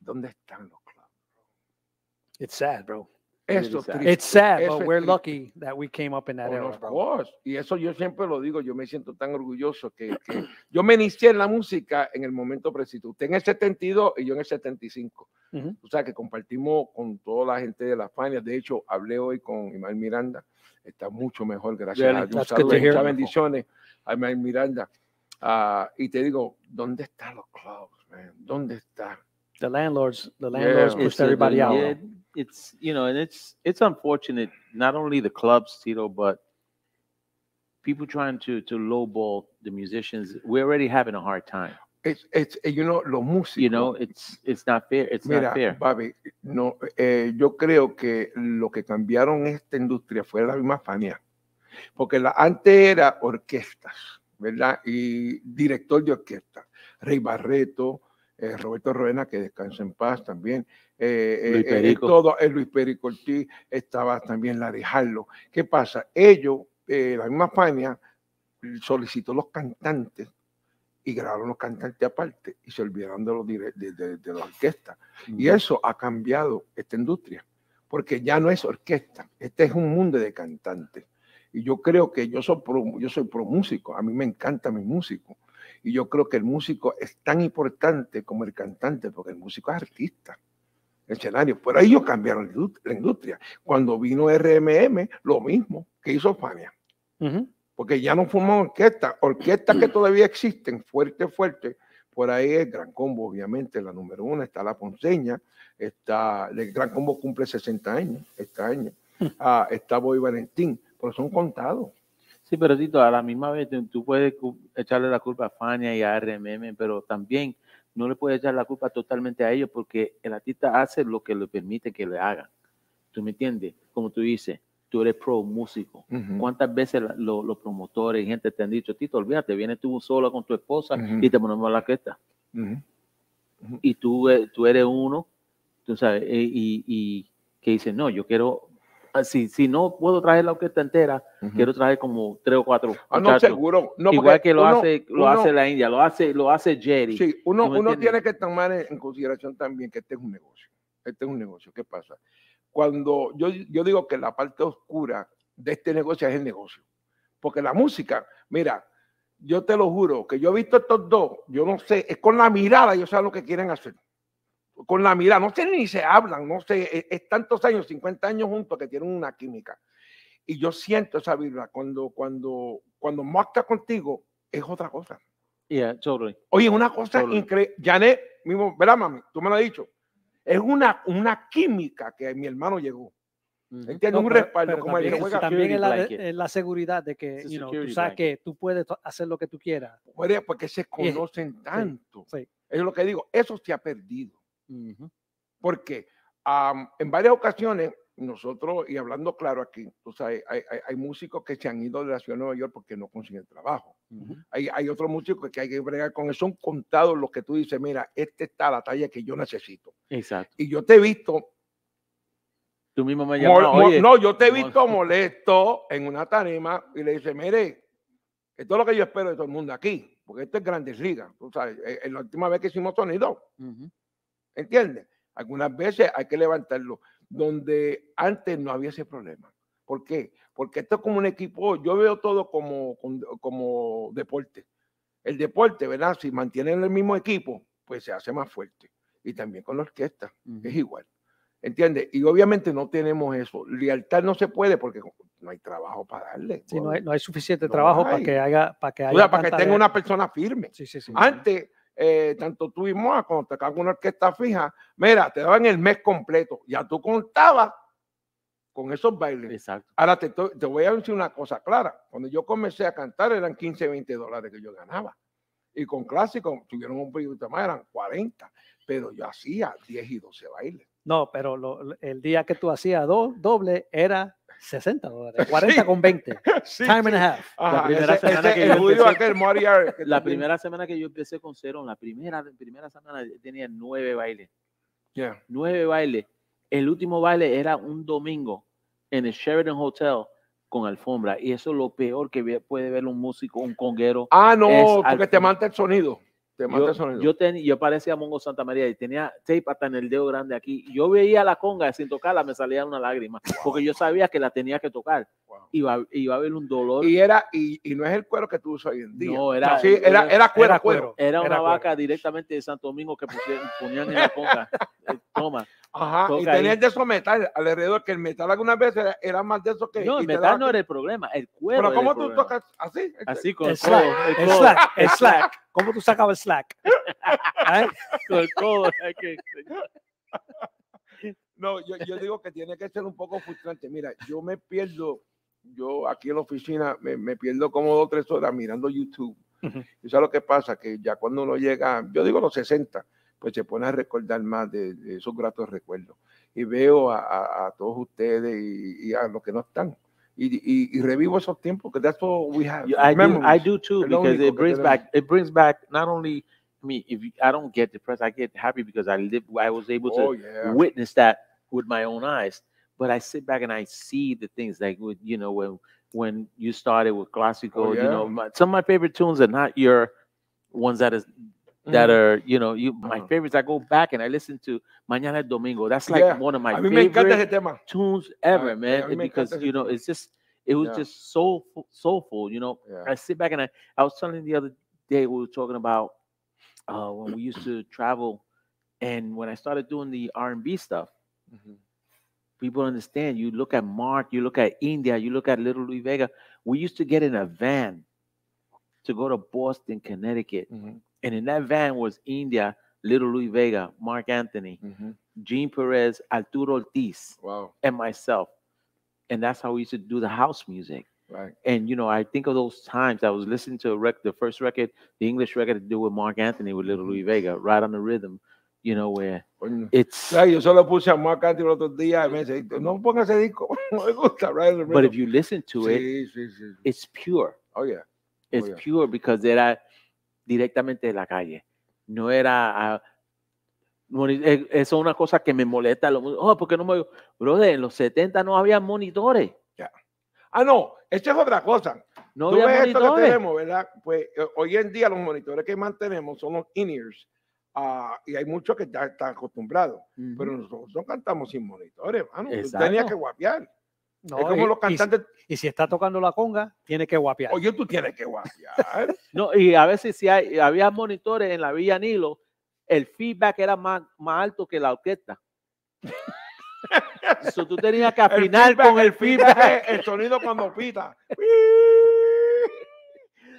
¿Dónde están los? It's sad, bro. Esto sad. triste. It's sad, but we're triste. lucky that we came up in that Oh, era, of course. Y eso yo siempre lo digo, yo me siento tan orgulloso que, que yo me inicié en la música en el momento preciso. Usted en el 72 y yo en el 75. Ujú. O sea, que compartimos con toda la gente de la Fania. De hecho, hablé hoy con Imael Miranda. Está mucho mejor, gracias Really? a Dios. Muchas bendiciones a Imael Miranda. Ah, y te digo, ¿dónde están los clubs, man? ¿Dónde está? The landlords, the landlords Yeah. pushed uh, everybody out. It's you know, and it's it's unfortunate. Not only the clubs, Tito, but people trying to to lowball the musicians. We're already having a hard time. Es, es, eh, you know, los músicos. You know, it's it's not fair. It's Mira, not fair. Babi, no, eh, yo creo que lo que cambiaron esta industria fue la misma Fania. Porque la, antes era orquestas, ¿verdad? Y director de orquesta. Rey Barreto, eh, Roberto Roena, que descansa en paz también. eh, eh, todo, Luis Perico Ortiz, estaba también Larry Harlow. ¿Qué pasa? Ellos, la misma Fania, solicitó los cantantes y grabaron los cantantes aparte y se olvidaron de, los de, de- de la orquesta. Y eso ha cambiado esta industria, porque ya no es orquesta, este es un mundo de cantantes. Y yo creo que yo soy pro, yo soy pro músico, a mí me encanta mi músico. Y yo creo que el músico es tan importante como el cantante, porque el músico es artista. Escenario. Por ahí ellos cambiaron la indust- la industria. Cuando vino RMM, lo mismo que hizo Fania porque ya no forman orquesta, orquestas que todavía existen, fuerte, fuerte. Por ahí es Gran Combo, obviamente, la número uno, está la Ponceña, está, el Gran Combo cumple 60 años este año, Ah, está Boy Valentín, pero son contados. Sí, pero Tito, a la misma vez tú, puedes echarle la culpa a Fania y a RMM, pero también no le puedes echar la culpa totalmente a ellos porque el artista hace lo que le permite que le hagan. ¿Tú me entiendes? Como tú dices, tú eres pro músico. ¿Cuántas veces lo- los promotores y gente te han dicho, Tito, olvídate, vienes tú solo con tu esposa y te ponemos la orquesta? Ujú. Y tú, eh, tú eres uno, tú sabes, eh, y, y que dice, no, yo quiero, si, si no puedo traer la orquesta entera, quiero traer como tres o cuatro. Ah, no, muchachos". seguro. No, Igual que lo uno- hace, lo uno- hace la India, lo hace, lo hace Jerry. Sí, uno, ¿Tú me uno tiene que tomar en, en consideración también que este es un negocio. Este es un negocio. ¿Qué pasa? Cuando yo, yo digo que la parte oscura de este negocio es el negocio. Porque la música, mira, yo te lo juro, que yo he visto estos dos, yo no sé, es con la mirada, yo sé lo que quieren hacer. Con la mirada, no sé ni se hablan, no sé, es, es tantos años, 50 años juntos que tienen una química. Y yo siento esa vibra cuando, cuando, cuando está contigo, es otra cosa. Yeah, totally. Oye, una cosa Totally. increíble. Janet, mismo, ¿verdad, mami? Tú me lo has dicho. Es una, una química que mi hermano llegó. ¿Entiendes? No, un pero- respaldo pero como el que también, juega. también es la, es la seguridad de que It's a you know, tú sabes blanket. que tú puedes hacer lo que tú quieras. Oye, Porque se conocen tanto. sí. Es lo que digo. Eso se ha perdido. Porque am, en varias ocasiones, nosotros, y hablando claro aquí, tú sabes, hay, hay- hay músicos que se han ido de la ciudad de Nueva York porque no consiguen trabajo. Ujú. Hay, hay otros músicos que hay que bregar con eso. Son contados los que tú dices, mira, este está la talla que yo necesito. Exacto. Y yo te he visto Tú mismo me llamas, oye, no, yo te he visto molesto en una tarima y le dice, mire, esto es lo que yo espero de todo el mundo aquí, porque esto es Grandes Ligas, tú sabes, eh, eh, la última vez que hicimos sonido, Ujú. ¿Entiendes? Algunas veces hay que levantarlo, donde antes no había ese problema. ¿Por qué? Porque esto es como un equipo, yo veo todo como, como, deporte. El deporte, ¿verdad? Si mantienen el mismo equipo, pues se hace más fuerte. Y también con la orquesta, Ujú. es igual. ¿Entiendes? Y obviamente no tenemos eso. Lealtad no se puede porque no hay trabajo para darle. Sí, no, hay, no hay suficiente No trabajo para hay. que haga para que O haya sea, para que tenga de- una persona firme. Sí, sí, sí. Antes, eh, tanto tú y Moa, cuando tocaban una orquesta fija, mira, te daban el mes completo. Ya tú contabas con esos bailes. Exacto. Ahora te, te voy a decir una cosa clara. Cuando yo comencé a cantar eran 15, 20 dólares que yo ganaba. Y con clásico tuvieron un poquito más, eran 40. Pero yo hacía 10 y 12 bailes. No, pero lo- el día que tú hacías do- doble era 60 dólares, 40 con 20. Sí, Time and sí. a half. Ajá, primera ese- semana ese- que yo empecé- aquel, Moriar, que La también- primera semana que yo empecé con Cerón, la primera, primera semana tenía nueve bailes. Yeah. Nueve bailes. El último baile era un domingo en el Sheridan Hotel con alfombra. Y eso es lo peor que puede ver un músico, un conguero. Ah, no, porque al- te manta el sonido. Yo, sonido. yo, ten- yo parecía Mongo Santa María y tenía tape hasta en el dedo grande aquí. Yo veía la conga sin tocarla, me salía una lágrima, porque yo sabía que la tenía que tocar. Wow. Iba, iba a haber un dolor. y era, y, y no es el cuero que tú usas hoy en día. No, era- Sí, era, era cuero, era cuero. Era una vaca directamente de Santo Domingo que pusieron- ponían en la conga. Eh, Toma. Ajá, y tenías de esos metal alrededor, que el metal algunas veces era, era más de eso que. No, el metal no era el problema, el cuero. Pero ¿cómo tú problema. tocas así? Así con El slack, El el slack, el slack. ¿Cómo tú sacabas el slack? ¿Eh? con el codo. No, yo, yo digo que tiene que ser un poco frustrante. Mira, yo me pierdo, yo aquí en la oficina me, me pierdo como dos o tres horas mirando YouTube. Ujú. Y sabes lo que pasa, que ya cuando uno llega, yo digo los 60, pues se pone a recordar más de, de esos gratos recuerdos. Y veo a, a- a todos ustedes y, y a los que no están. Y, y, y revivo esos tiempos, que that's all we have. I do, I do too because it brings back it brings back not only I mean if I don't get depressed I get happy because I live I was able to Oh, yeah. witness that with my own eyes but I sit back and I see the things like with you know when when you started with classical oh, you know my, some of my favorite tunes are not your ones that is that are you know you my Uh-huh. favorites. I go back and I listen to Mañana Domingo. That's like Yeah. one of my A mí me encanta favorite tunes ever, a man. me Because you know it's just it was Yeah. just soulful, soulful. You know, Yeah. I sit back and I I was telling the other day we were talking about uh, when we used to travel, and when I started doing the R and B stuff Ujú. people understand. You look at Mark, you look at India, you look at Little Louis Vega. We used to get in a van to go to Boston, Connecticut. Ujú. And in that van was India, Little Louis Vega, Mark Anthony, mm-hmm. Ujú. Gene Perez, Arturo Ortiz, Wow. and myself. And that's how we used to do the house music. Right. And you know, I think of those times I was listening to a rec- the first record, the English record to do with Mark Anthony with Little Louis mm-hmm. Vega, right on the rhythm, you know, where Coño. it's Ay, yo solo puse a Mark Anthony el otro día y me dice, no ponga ese disco, no me gusta. Right in the rhythm. but if you listen to it, Sí, sí, sí. it's pure. Oh, yeah. Oh, it's yeah. pure because era directamente de la calle. No era. ah, eh, eso es una cosa que me molesta. Oh, porque no me. Brother, en los 70 no había monitores. Ah, no, esa es otra cosa. No Tú había ves esto que monitores. tenemos, ¿verdad? Pues eh, hoy en día los monitores que mantenemos son los in-ears. ah, y hay muchos que ya están acostumbrados. Pero nosotros no cantamos sin monitores, mano. Tú tenías que guapear. No, es como y- los y si- cantantes. Y, si está tocando la conga, tiene que guapear. Oye, tú tienes que guapear. No, y a veces si hay, había monitores en la Villa Nilo, el feedback era más, más alto que la orquesta. So, tú tenías que El afinar feedback- con el feedback feedback. es el sonido cuando pita.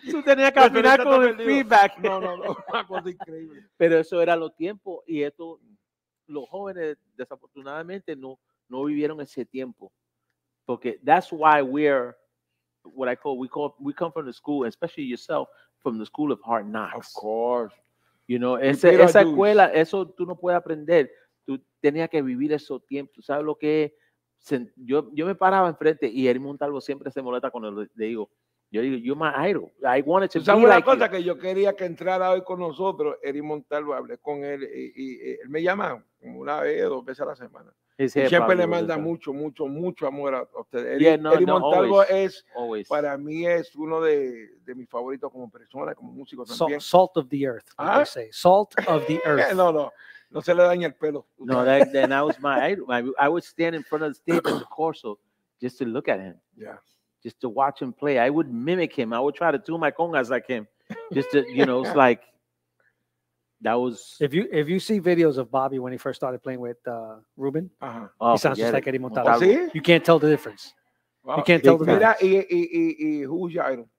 Tú tenías que El afinar con el perdido. feedback. No, no, no. Una cosa increíble. Pero eso era los tiempos y esto, los jóvenes desafortunadamente no, no vivieron ese tiempo. Porque that's why we're what I call, we call, we come from the school, especially yourself, from the school of hard Of knocks. course. You know, esa dues. escuela, eso tú no puedes aprender. Tú tenías que vivir esos tiempos. ¿Tú ¿Sabes lo que es? Yo, yo me paraba enfrente y Eric Montalvo siempre se molesta cuando le le digo, yo digo, you're my idol. I wanted to sabes be una like you." cosa que yo quería que entrara hoy con nosotros, Eri Montalvo, hablé con él y, y- y él me llama como una vez, dos veces a la semana. His Y hair siempre probably le was manda different. mucho, mucho, mucho amor a a ustedes. Eri, Yeah, no, Eri no, Montalvo always. es, Always. para mí es uno de, de mis favoritos como persona, como músico Salt, también. salt of the earth, like Ah. they say. Salt of the earth. No, no, no se le daña el pelo. No, that, then I was my idol. I, I would stand in front of the stage at the corso just to look at him, Yeah. just to watch him play. I would mimic him. I would try to do my congas like him, just to, you know, it's like that was. If you if you see videos of Bobby when he first started playing with uh, Ruben, Ajá. Oh, he sounds just forget like it. Eddie ¿Oh, Montalvo. sí? You can't tell the difference. Wow. can't tell the Mira, y, y, y, y who's your idol?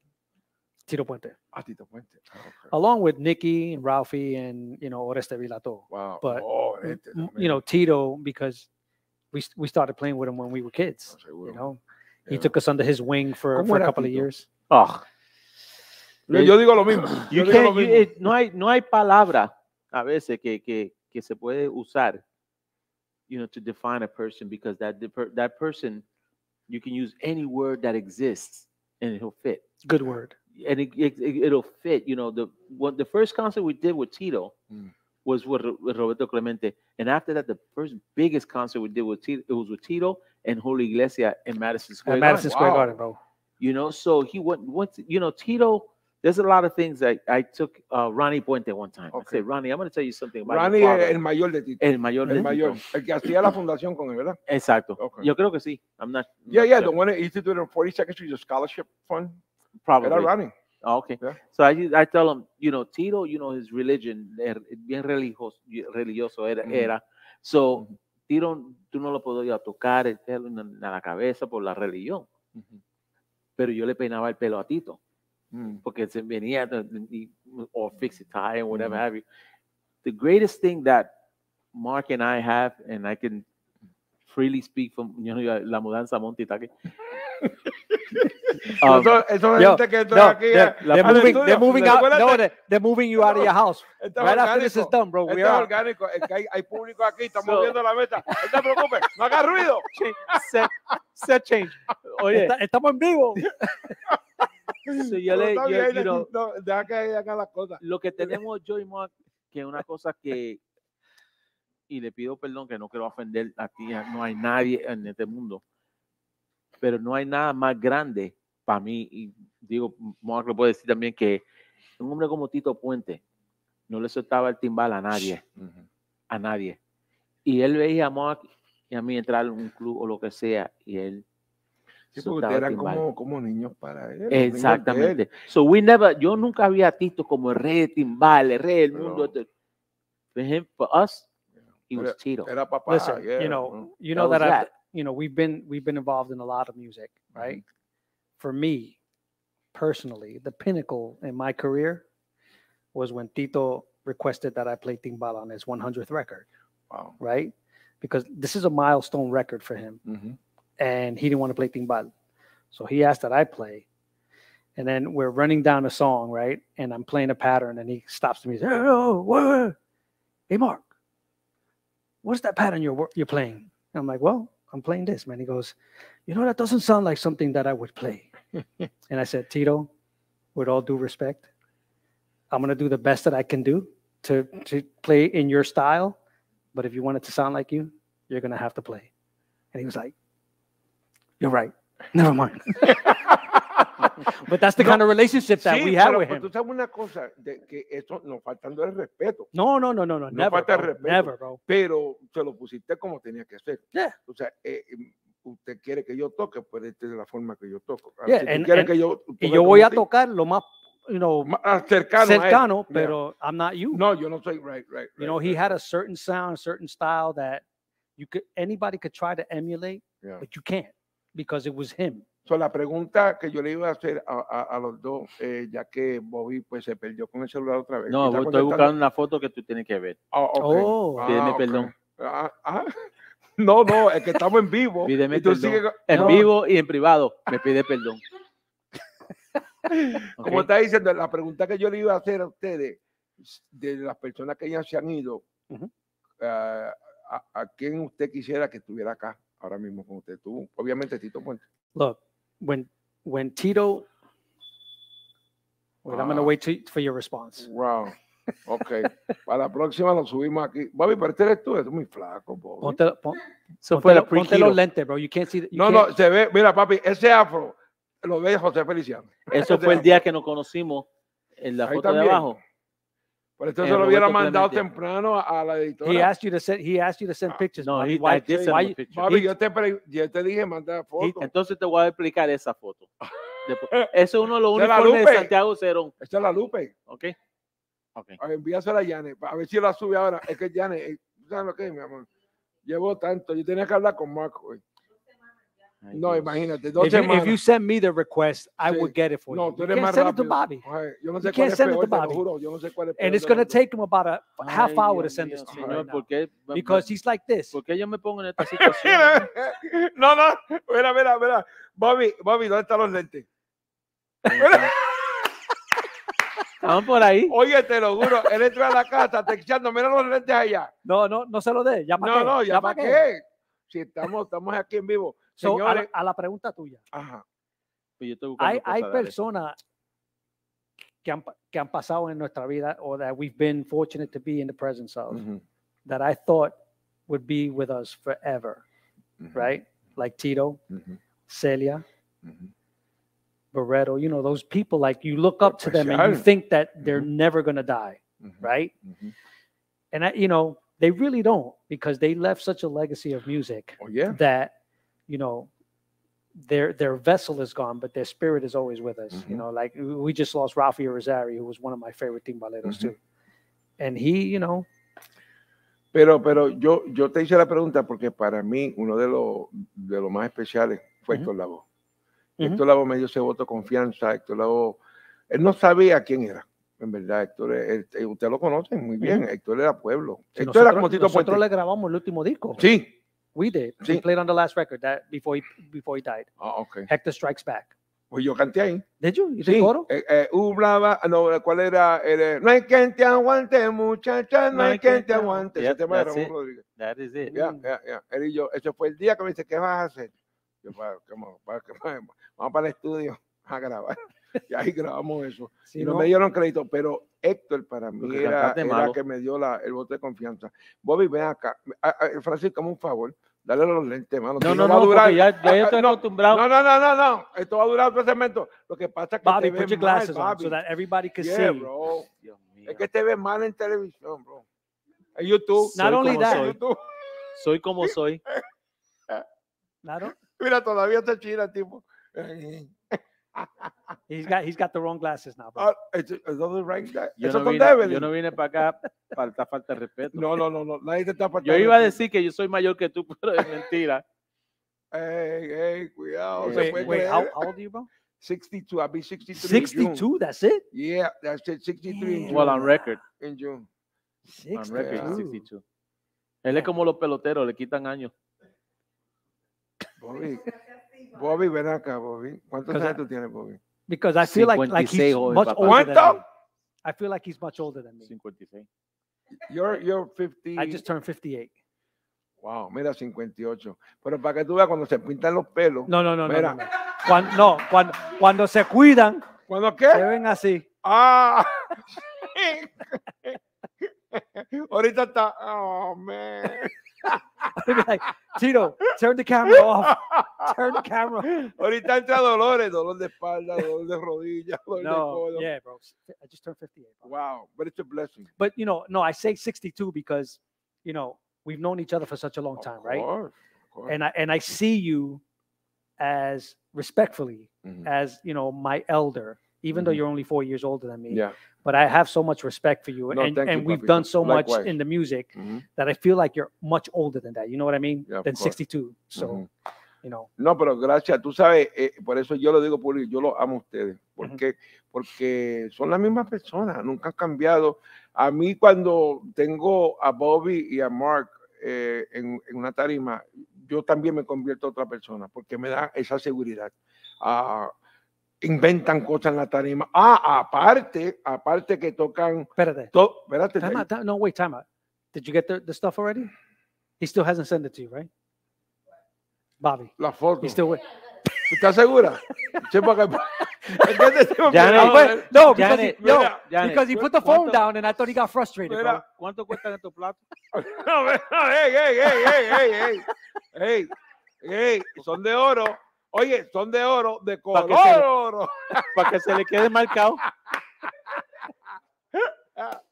Tito Puente, Ah, Tito Puente. Ah, okay. along with Nicky and Ralphie and you know Oreste Vilato. Wow. but, Oh, M- este m- también. You know Tito because we s- we started playing with him when we were kids. No, seguro. You know, Yeah. he took us under his wing for, ¿Cómo for a era couple of Tito? years. Oh, No, yo digo lo mismo. you Yo digo lo can't, you- mismo. it- no, hay, no hay palabra a veces que, que, que se puede usar, you know, to define a person because that, the per- that person, you can use any word that exists and it'll fit. Good word. and it, it, it, will fit. You know, the what the first concert we did with Tito Mm. was with, Ro- with Roberto Clemente, and after that, the first biggest concert we did with Tito, it was with Tito and Julio Iglesia in Madison Square At Garden. Madison Square Wow. Garden, bro. You know, so he went, went to- you know, Tito. There's a lot of things that I took uh, Ronnie Puente one time. I Okay. said, Ronnie, I'm going to tell you something about Ronnie es father." el mayor de Tito. el mayor, de El Tito. mayor. El que hacía la fundación con él, ¿verdad? Exacto. Okay. Yo creo que sí. I'm not. Yeah, not yeah. sure. The one that used to do it in 42nd Street, the scholarship fund. Probably. Era Ronnie. Oh, okay. Yeah. So I, I tell him, you know, Tito, you know, his religion, er- bien religioso, religioso era. Era. So. Tito, tú no lo podías tocar el pelo en, en la cabeza por la religión, pero yo le peinaba el pelo a Tito, Mm. porque se venía, de- de- y- or fix a tie, or whatever Ujú. have you. The greatest thing that Mark and I have, and I can freely speak from, you know, la mudanza Monte Itaque. Um, Eso, eso Yo, que está No, aquí. they're, eh, they're moving. They're moving out. No, they're, they're moving you out of your house. Right after this is done, bro. We are. orgánico. Es que hay, hay público aquí, estamos So- viendo la meta. No te preocupes, no hagas ruido. set, set change. Oye, Está- Estamos en vivo. yo le, yo- bien, you know, no, deja que haga las cosas. lo que tenemos yo y Mark, que es una cosa que, y le pido perdón que no quiero ofender a ti, no hay nadie en este mundo, pero no hay nada más grande para mí, y digo, Mark lo puede decir también, que un hombre como Tito Puente no le soltaba el timbal a nadie, a nadie. Y él veía a Mark y a mí entrar en un club o lo que sea y él Sí, porque soltaba ustedes eran como, como niños para él. los niños de él. So we never, yo nunca había a Tito como el rey de timbal, el rey del mundo. Pero- For him, for us, he was Tito. Era papá. Listen, yeah, you know, you know was that, I've, that. you know we've been we've been involved in a lot of music, right? For me, personally, the pinnacle in my career was when Tito requested that I play timbal on his 100th record, Wow. right? Because this is a milestone record for him, Ujú. And he didn't want to play timbal, so he asked that I play. And then we're running down a song, right? And I'm playing a pattern, and he stops me. He says, "Oh, what? Hey, Mark, what's that pattern you're you're playing?" And I'm like, "Well, I'm playing this, man." He goes, "You know, that doesn't sound like something that I would play." and I said, "Tito, with all due respect, I'm gonna do the best that I can do to to play in your style, but if you want it to sound like you, you're gonna have to play." And he was like, "You're right. Never mind." but that's the No, kind of relationship that Sí, we have pero, with pero him. tú sabes una cosa, de que eso no faltando el respeto, No, no, no, no, no, never, falta el bro, respeto. never, bro. pero se lo pusiste como tenía que ser. Yeah. O sea, eh, em, usted quiere que yo toque, pues esta es la forma que yo toco. Ah, Yeah, si and- quieres and- que yo Y yo voy a tocar lo más, you know, más ah, cercano, a cercano, Yeah. pero I'm not you. No, yo no soy right, right. you know, he had a certain sound, a certain style that you could anybody could try to emulate, Yeah. but you can't because it was him. So, la pregunta que yo le iba a hacer a, a- a los dos, eh, ya que Bobby pues se perdió con el celular otra vez. No, estoy buscando una foto que tú tienes que ver. Ah, ok. Oh. Pídeme ok. perdón. Ah, ah. No, no, es que estamos en vivo. Pídeme y tú perdón. En no, vivo y en privado, me pide perdón. Como está diciendo, la pregunta que yo le iba a hacer a ustedes, de las personas que ya se han ido, ah, a, a quién usted quisiera que estuviera acá ahora mismo con usted? Tú, obviamente, Tito Puente. Look, when when Tito, wait, I'm gonna Ah. wait to, for your response. Wow. Ok. Para la próxima lo subimos aquí. Bobby, pero este eres tú, eres muy flaco, Bobby. Ponte, pon- Eso ponte fue la lo- ponte los lentes, bro. You can't see. The, you No, can't- no, se ve, mira, papi, ese afro lo ve José Feliciano. Eso fue el día que nos conocimos en la Ahí foto de también. abajo. Por eso Eh, se lo hubiera mandado temprano a, la editora. He asked you to send. He asked you to send Ah, pictures. No, Bobby. he, Why- I did send why he- yo te, pre- yo te dije, manda He- foto. entonces te voy a explicar esa foto. Después- eso es uno de los uniformes de. Santiago Cerón. Esta es la Lupe. ¿Ok? Ok. A ver, Envíasela a Yane, a ver si la sube ahora. Es que Yane, eh, ¿sabes lo que es, mi amor? Llevo tanto, yo tenía que hablar con Marco hoy. Ay, No, Dios. imagínate, dos If you, semanas. if you send me the request, I Sí. would get it for no, you. tú You eres can't más send it to rápido. Bobby, Ay, yo no sé You cuál can't es send it to peor, te lo Bobby. juro. Yo no sé cuál es peor. and it's los dos. take him about a, a half Ay, hour to Dios send mío, this to you señor, right now. ¿por qué- because he's like this. ¿Por qué yo me pongo en esta situación? no, no, mira, mira, mira. Bobby, Bobby, ¿dónde están los lentes? Estamos por ahí. Oye, te lo juro, él entró a la casa texteando, mira los lentes allá. No, no, no se lo dé. Ya para No, qué, no, ya pa' para qué. Si estamos, estamos aquí en vivo. So, a, la, a la pregunta tuya. ajá. Pues yo Hay, hay personas que han, que han pasado en nuestra vida or that we've been fortunate to be in the presence of Ujú, that I thought would be with us forever, ujú, right? Like Tito, ujú, Celia, ujú. Barreto, you know, those people like you look up to them and you think that they're never going to die, right? And, I, you know, they really don't because they left such a legacy of music oh, Oye, that, you know, their their vessel is gone, but their spirit is always with us. You Mhm. know, like we just lost Rafael Rosario, who was one of my favorite timbaleros Mhm. too. And he, you know, pero, pero yo, yo te hice la pregunta porque para mí uno de los de los más especiales fue Ujú. Héctor Lavoe. Ujú. Héctor Lavoe me dio ese voto de confianza. Héctor Lavoe, él no sabía quién era. En verdad, Héctor, él- él- usted lo conoce muy bien. Héctor era pueblo. Héctor era nosotros, como Tito nosotros Puente. le grabamos el último disco. Sí. We did. Sí. We played on the last record that before he before he died. Ah, ok. Hector Strikes Back. Pues yo canté ahí. Did you? You did Sí. coro? Eh, eh, Ublaba, no, ¿cuál era? Era, no hay quien te aguante, muchacha, no hay quien te aguante. Yep, tema de that's Ramón it. Rodríguez. That is it. Ya, ya, ya. Él y yo, ese fue el día que me dice, ¿qué vas a hacer? Yo, "Pa- ¿cómo? Pa- que- vamos para el estudio a grabar. Y ahí grabamos eso. Sí, y no, no. me dieron crédito, pero Héctor para mí era, era que me dio la, el voto de confianza. Bobby, ven acá. A- a- Francisco, como un favor, Dale los lentes, mano. No, si no, va a no, durar- ya, ya yo estoy no, acostumbrado. no, no, no, no, no. Esto va a durar otro segmento. Lo que pasa es que Bobby, te put ves your mal, glasses on Bobby. so that everybody can Yeah, see. bro. Dios mío. Es que te ves mal en televisión, bro. En YouTube. Not Soy only como that. Soy. YouTube. Soy como soy. Not o- Mira, todavía está china, tipo. He's got he's got the wrong glasses now. bro. Es donde rank that. Yo no, vine, yo no vine para acá para esta falta de respeto. No, no, no, no. Nadie te está Yo iba a decir que yo soy mayor que tú, pero es mentira. Ey, ey, cuidado. se Wait, wait, how, how old are you, bro? 62. I'll be 63 in June. 62. That's it. Yeah, that's it. 63 in June. Well, on record. in June. On record, Yeah. 62. Él es como los peloteros, le quitan años. Bobby, ven acá, Bobby. ¿Cuántos Because I- años tú tienes, Bobby? Because I feel like like 56, he's much papá. older than ¿Cuánto? me. I feel like he's much older than me. 56. You're, you're 50. I just turned 58. Wow, mira, 58. Pero para que tú veas cuando se pintan los pelos. No, no, no, no, Mira. no. no. Cuando, no, cuando, cuando se cuidan, ¿Cuándo se qué? ven así. Ah. Ahorita está. Oh, man. like, Tito, turn the camera off. Turn the camera. Ahorita entra dolores, dolor de espalda, dolor de rodilla, dolor de No, codo. yeah, bro. I just turned 58. bro. Wow, but it's a blessing. But you know, no, I say 62 because you know we've known each other for such a long time, right? course, of course. And I and I see you as respectfully Mhm. as you know my elder, even though Mhm. you're only four years older than me. Yeah. But I have so much respect for you, No, and, thank you, and we've done so much Likewise. in the music Mhm. that I feel like you're much older than that. You know what I mean? Yeah, than course. 62. So Ujú. you know, No, pero gracias. Tú sabes, eh, por eso yo lo digo público, yo lo amo a ustedes. ¿Por Ujú. qué? Porque son las mismas personas, nunca han cambiado. A mí cuando tengo a Bobby y a Mark eh, en, en una tarima, yo también me convierto en otra persona, porque me da esa seguridad. Ah, inventan cosas en la tarima. Ah, aparte, aparte que tocan espérate. todo. Espérate, Time out, time- no, wait, time out. Did you get the, the stuff already? He still hasn't sent it to you, right? Bobby, la foto. he's still with. ¿Tú ¿Estás segura? Mira, no, no, because he, Janet, no, Janet, because he put the phone ¿cuánto- down and I thought he got frustrated. bro. Mira, ¿Cuánto cuestan estos platos? No, ve- no, ey, ey, ey, ey, ey, ey, ey, ey, son de oro. Oye, son de oro, de Pa' color que se le- oro. Para que se le quede marcado.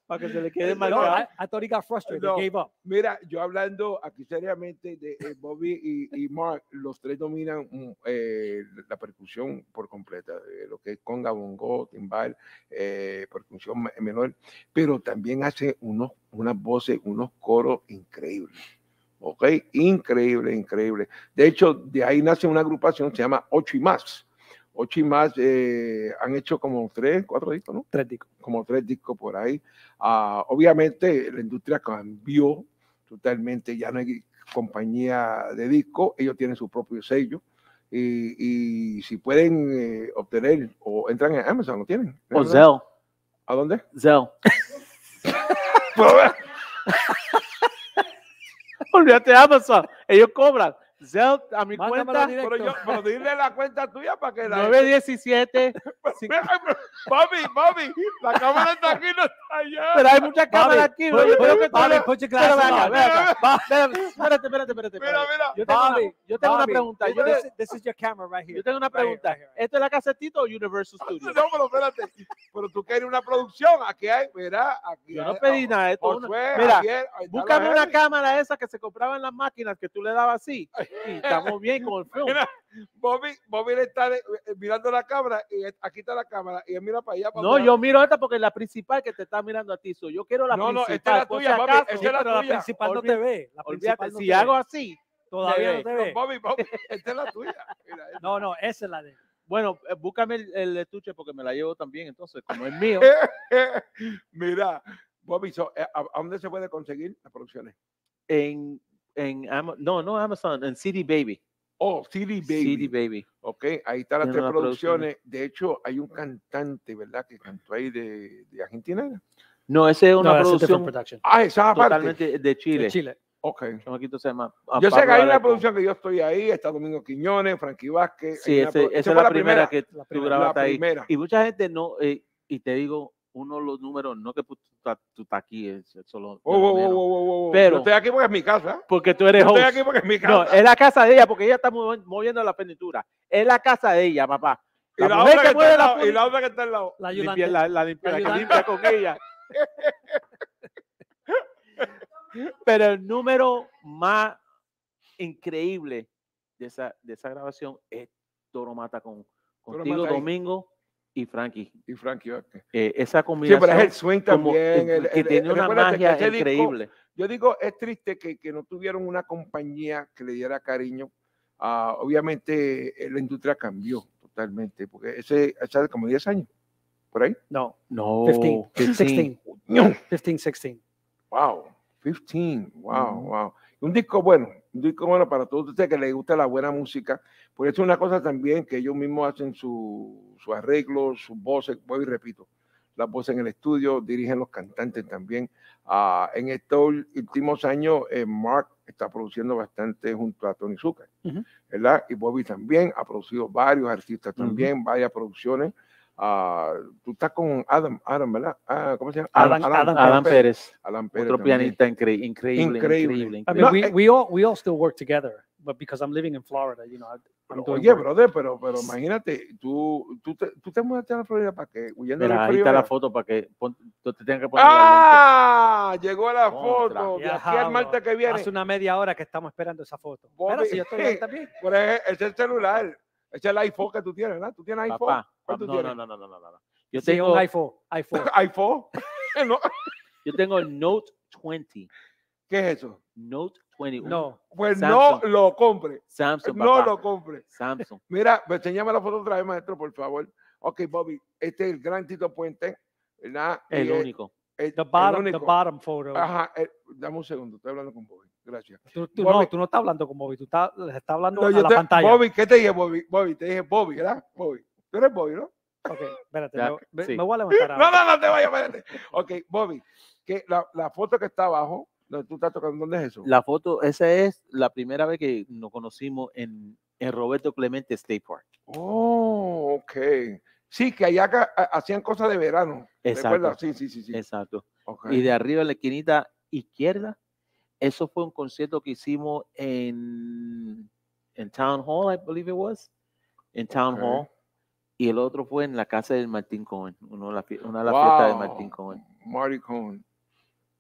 Para que se le quede No, marcado. I, I thought he got frustrated. No. He gave up. Mira, yo hablando aquí seriamente de eh, Bobby y, y Mark, los tres dominan mm, eh, la percusión por completa, eh, lo que es conga, bongo, timbal, eh, percusión me- menor, pero también hace unos, unas voces, unos coros increíbles. ¿Ok? Increíble, increíble. De hecho, de ahí nace una agrupación, se llama Ocho y Más. Ocho y Más eh, han hecho como tres, cuatro discos, ¿no? Tres discos. como tres discos por ahí. Ah, obviamente la industria cambió totalmente, ya no hay compañía de disco, ellos tienen su propio sello. Y, y si pueden eh, obtener o entran en Amazon, ¿lo tienen? O. Zell. ¿A dónde? Zell. mulher tem aba só. E eu cobrava. Zell a mi Mándamelo cuenta directo. pero, yo, pero dile la cuenta tuya para que la... 917. Sí, Mira, Bobby, Bobby, la cámara está aquí, no está allá. Pero hay muchas cámaras aquí. put, Yo creo put- que tú Bobby, le- put your Pero glasses ven acá, on. ven acá. Va, espérate, espérate, espérate, espérate. Mira, mira. Yo tengo, una, Bobby, yo tengo una Bobby, pregunta. Yo, this, is- this is your camera right here. yo tengo una Right here, pregunta. right here, right ¿Esto es la casetita o Universal Studios? No, pero espérate. Pero tú quieres una producción. Aquí hay, mira, aquí Yo hay- no pedí nada. Esto es una- Josué, Mira, Javier, ahí está la Búscame una cámara esa que se compraba en las máquinas que tú le dabas así. Y estamos bien con el film. Mira, Bobby, Bobby le está eh, mirando la cámara y aquí está la cámara y él mira para allá. para No, yo miro esta porque es la principal que te está mirando a ti. So, yo quiero la No, no, esta es principal. la tuya, esa Sí, es la pero la tuya. principal no te ve. La Olvídate, principal no si te hago ve. así, Todavía no te No, ve. Bobby, Bobby, esta es la tuya. Mira, esta. No, no, esa es la de. bueno, eh, búscame el, el estuche porque me la llevo también. Entonces, como es mío, Mira, Bobby, so, eh, ¿a, a dónde se puede conseguir las producciones? en, en Ama- no, no Amazon, en CD Baby. Oh, CD Baby. CD Baby. Ok, ahí están las Tiene tres producciones. De hecho, hay un cantante, ¿verdad? Que cantó ahí de, de Argentina. No, ese es una no, producción production. Ah, esa aparte. totalmente de De Chile. Chile. Ok. Yo sé que hay una producción que yo estoy ahí, está Domingo Quiñones, Frankie Vázquez. Sí, una ese- esa es fue la primera que La tú primera. grabaste ahí. primera. Y mucha gente no, eh, y te digo uno de los números, no que tú, estás- tú estás aquí, es solo. Oh, oh, oh, oh, oh, oh. Pero- Yo estoy aquí porque es mi casa. Porque tú eres Yo estoy host. aquí porque es mi No, casa. es la casa de ella, porque ella está movi- moviendo la furnitura. Es la casa de ella, papá. y, La otra que que está la lado, y furnitura- la otra que está al lado. La limpia, ayudante. la, la limpia, la que ayudante. limpia con ella. Pero el número más increíble de esa, de esa grabación es Toro Mata con Toro contigo, Mata. Domingo y Frankie. Y Frankie Vázquez. Eh, esa Sí, combinación pero es el swing como también. el- el- que el- tiene una que magia ese disco- increíble. yo digo, es triste que, que no tuvieron una compañía que le diera cariño. Ah, obviamente, eh, la industria cambió totalmente, porque ese, hace como 10 años, por ahí. No, No, 15, 16, ¡Ño! 15, 16. Wow, 15, wow, Ujú. wow. Un disco bueno, un disco bueno para todos ustedes que les gusta la buena música. Por eso es una cosa también que ellos mismos hacen su, su arreglo, sus voces, y repito, las voces en el estudio, dirigen los cantantes también. Ah, en estos últimos años, eh, Mark está produciendo bastante junto a Tony Zucker, Ujú. ¿verdad? Y Bobby también ha producido varios artistas también, varias producciones. Ah, tú estás con Adam, Adam, ¿verdad? Ah, ¿Cómo se llama? Adam- Adam Adam Pérez, Alan Pérez otro también. pianista incre- increíble, Increíble. increíble, I mean, No, we, eh, we all we all still work together, but because I'm living in Florida, you know, I- I'm Pero, doing Oye, work. brother, pero, pero imagínate, tú, tú, te, tú te mudaste a la Florida para que huyendo Mira, ahí frío, está la mira. foto para que pon- tú te tengas que poner la ¡Ah! Llegó la Contra. foto. De Ya, aquí al martes que viene. Hace una media hora que estamos esperando esa foto. Bobby, Mira, si yo estoy ahí también. Por ejemplo, es el celular. Ese es el iPhone que tú tienes, ¿verdad? ¿Tú tienes iPhone? Papá, ¿Cuál tú no, tienes? no, no, no, no, no, no. Yo Sí, tengo, un iPhone, iPhone. ¿iPhone? No. yo tengo el Note 20. ¿Qué es eso? Note 20. un No, Pues Samsung. no lo compre. Samsung, No papá. lo compre. Samsung. Mira, me enséñame la foto otra vez, maestro, por favor. Ok, Bobby, este es el gran Tito Puente, ¿verdad? El Y único. el- the el bottom, the único. bottom photo. Ajá, eh, dame un segundo, estoy hablando con Bobby. Gracias. Tú, tú Bobby. no, tú no estás hablando con Bobby, tú estás, estás hablando No, a la te- pantalla. Bobby, ¿qué te dije, Bobby? Bobby, te dije Bobby, ¿verdad? Bobby. Tú eres Bobby, ¿no? Ok, espérate, Ya, me, sí. me voy a levantar No, ahora. no, no te vayas, espérate. Ok, Bobby, que la, la foto que está abajo, donde tú estás tocando, ¿dónde es eso? La foto, esa es la primera vez que nos conocimos en, en Roberto Clemente State Park. Oh, ok. Sí, que allá hacían cosas de verano. Exacto. ¿recuerdas? Sí, sí, sí. sí. Exacto. Ok. Y de arriba en la esquinita izquierda, eso fue un concierto que hicimos en, en Town Hall, I believe it was. En Town. Hall. Y el otro fue en la casa del Martín Cohen, de las una de las fiestas de Martín Cohen. Marty Cohen.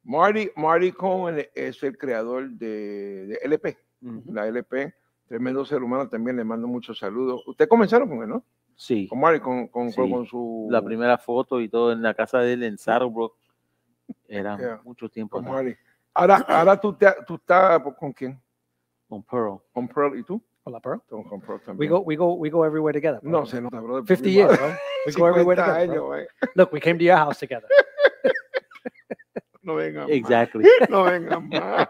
Marty, Marty Cohen es el creador de, de LP. Ujú. La LP, tremendo ser humano, también le mando muchos saludos. Ustedes comenzaron con él, ¿no? Sí, Con Marty, con, con, Sí, con su... la primera foto y todo en la casa de él en Saddlebrook. Era Yeah. mucho tiempo Con Marty. Ahora, ahora tú, te, tú estás con quién? con Pearl. Con Pearl y tú. Hola, bro. Con, con Pearl We también. go, we go, we go everywhere together. bro. No se nota, brother. 50 years, bro. We go everywhere 50 together. años, bro. Look, we came to your house together. No vengan Exactly. más. No vengan más.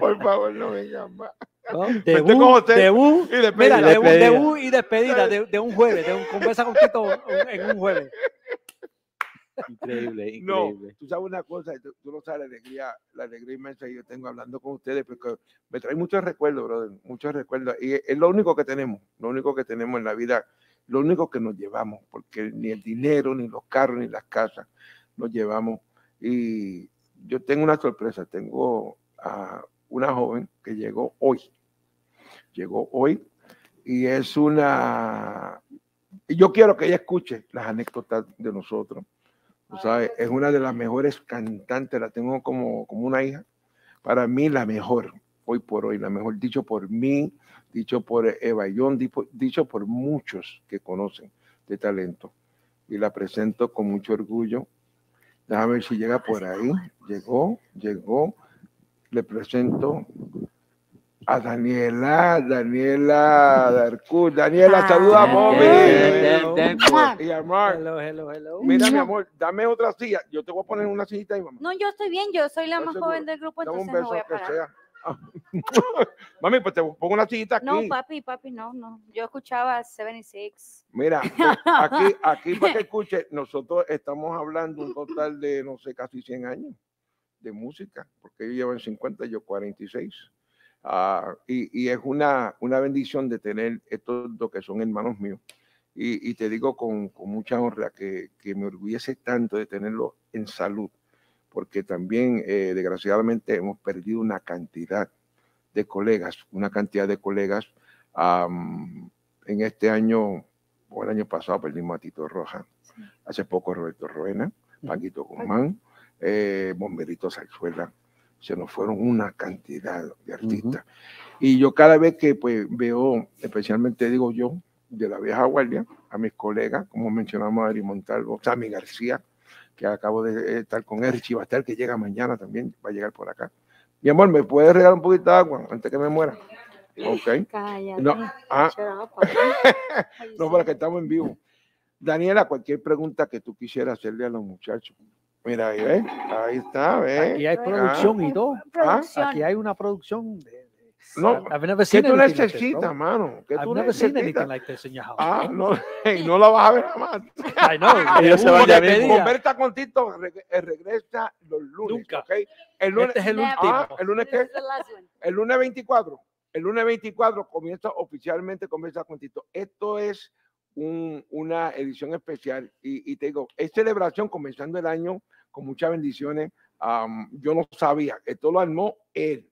Por favor, no vengan más. ¿no? Debut, con debut, Y después mira, debut, despedida. debut y despedida de, de un jueves, de un conversa con Tito en un jueves. Increíble, No, increíble. tú sabes una cosa, tú, tú no sabes la alegría, la alegría inmensa que yo tengo hablando con ustedes, porque me trae muchos recuerdos, brother, muchos recuerdos. Y es, es lo único que tenemos, lo único que tenemos en la vida, lo único que nos llevamos, porque ni el dinero, ni los carros, ni las casas nos llevamos. Y yo tengo una sorpresa, tengo a una joven que llegó hoy, llegó hoy, y es una... Y yo quiero que ella escuche las anécdotas de nosotros. Es una de las mejores cantantes, la tengo como, como una hija. Para mí, la mejor, hoy por hoy, la mejor, dicho por mí, dicho por Eva John, dicho por muchos que conocen de talento. Y la presento con mucho orgullo. Déjame ver si llega por ahí. Llegó, llegó. Le presento a Daniela, Daniela Darcú. Daniela, Ah, saluda a Bobby. Mua. Y a Mark. Hello, hello, hello. Mira, mi amor, dame otra silla. Yo te voy a poner una sillita ahí, mamá. No, yo estoy bien, yo soy la ¿Estás más joven del grupo, Dame un entonces no beso voy a que parar. sea. Ah. Mami, pues te pongo una sillita aquí. No, papi, papi, no, no. Yo escuchaba 76. Mira, pues, aquí, aquí para que escuche, nosotros estamos hablando un total de, no sé, casi 100 años de música, porque ellos llevan 50, yo 46. Ah, y, y es una, una bendición de tener estos dos que son hermanos míos. Y, y te digo con, con mucha honra que, que me orgullece tanto de tenerlo en salud, porque también eh, desgraciadamente hemos perdido una cantidad de colegas, una cantidad de colegas. am, en este año o el año pasado perdimos a Tito Roja, hace poco Roberto Roena, Paquito Guzmán, eh, Bomberito Salzuela, se nos fueron una cantidad de artistas. Y yo cada vez que pues, veo, especialmente digo yo, de la vieja guardia, a mis colegas, como mencionamos a Ari Montalvo, Sammy García, que acabo de estar con él, Chivatel, que llega mañana también, va a llegar por acá. Mi amor, ¿me puedes regalar un poquito de agua antes que me muera? Ok. Cállate. No, ah, no, para que estamos en vivo. Daniela, cualquier pregunta que tú quisieras hacerle a los muchachos. Mira, ahí, ¿ves? Ahí está, ¿ves? Aquí hay producción y todo. Producción. Aquí hay una producción. De, de- No, ¿Qué tú like necesitas, mano? ¿Qué I've tú never seen anything necesitas? like this in your house. Ah, no, y no la vas a ver jamás. I know. Ellos se van que ya. Bomber está contito, re- eh, regresa los lunes. Nunca. ¿ok? El lunes, Este es el último. ah, el lunes qué? El lunes 24. El lunes 24 comienza oficialmente, comienza Contito. Esto es un- una edición especial y, y te digo, es celebración comenzando el año con muchas bendiciones. Am, yo no sabía, esto lo armó él.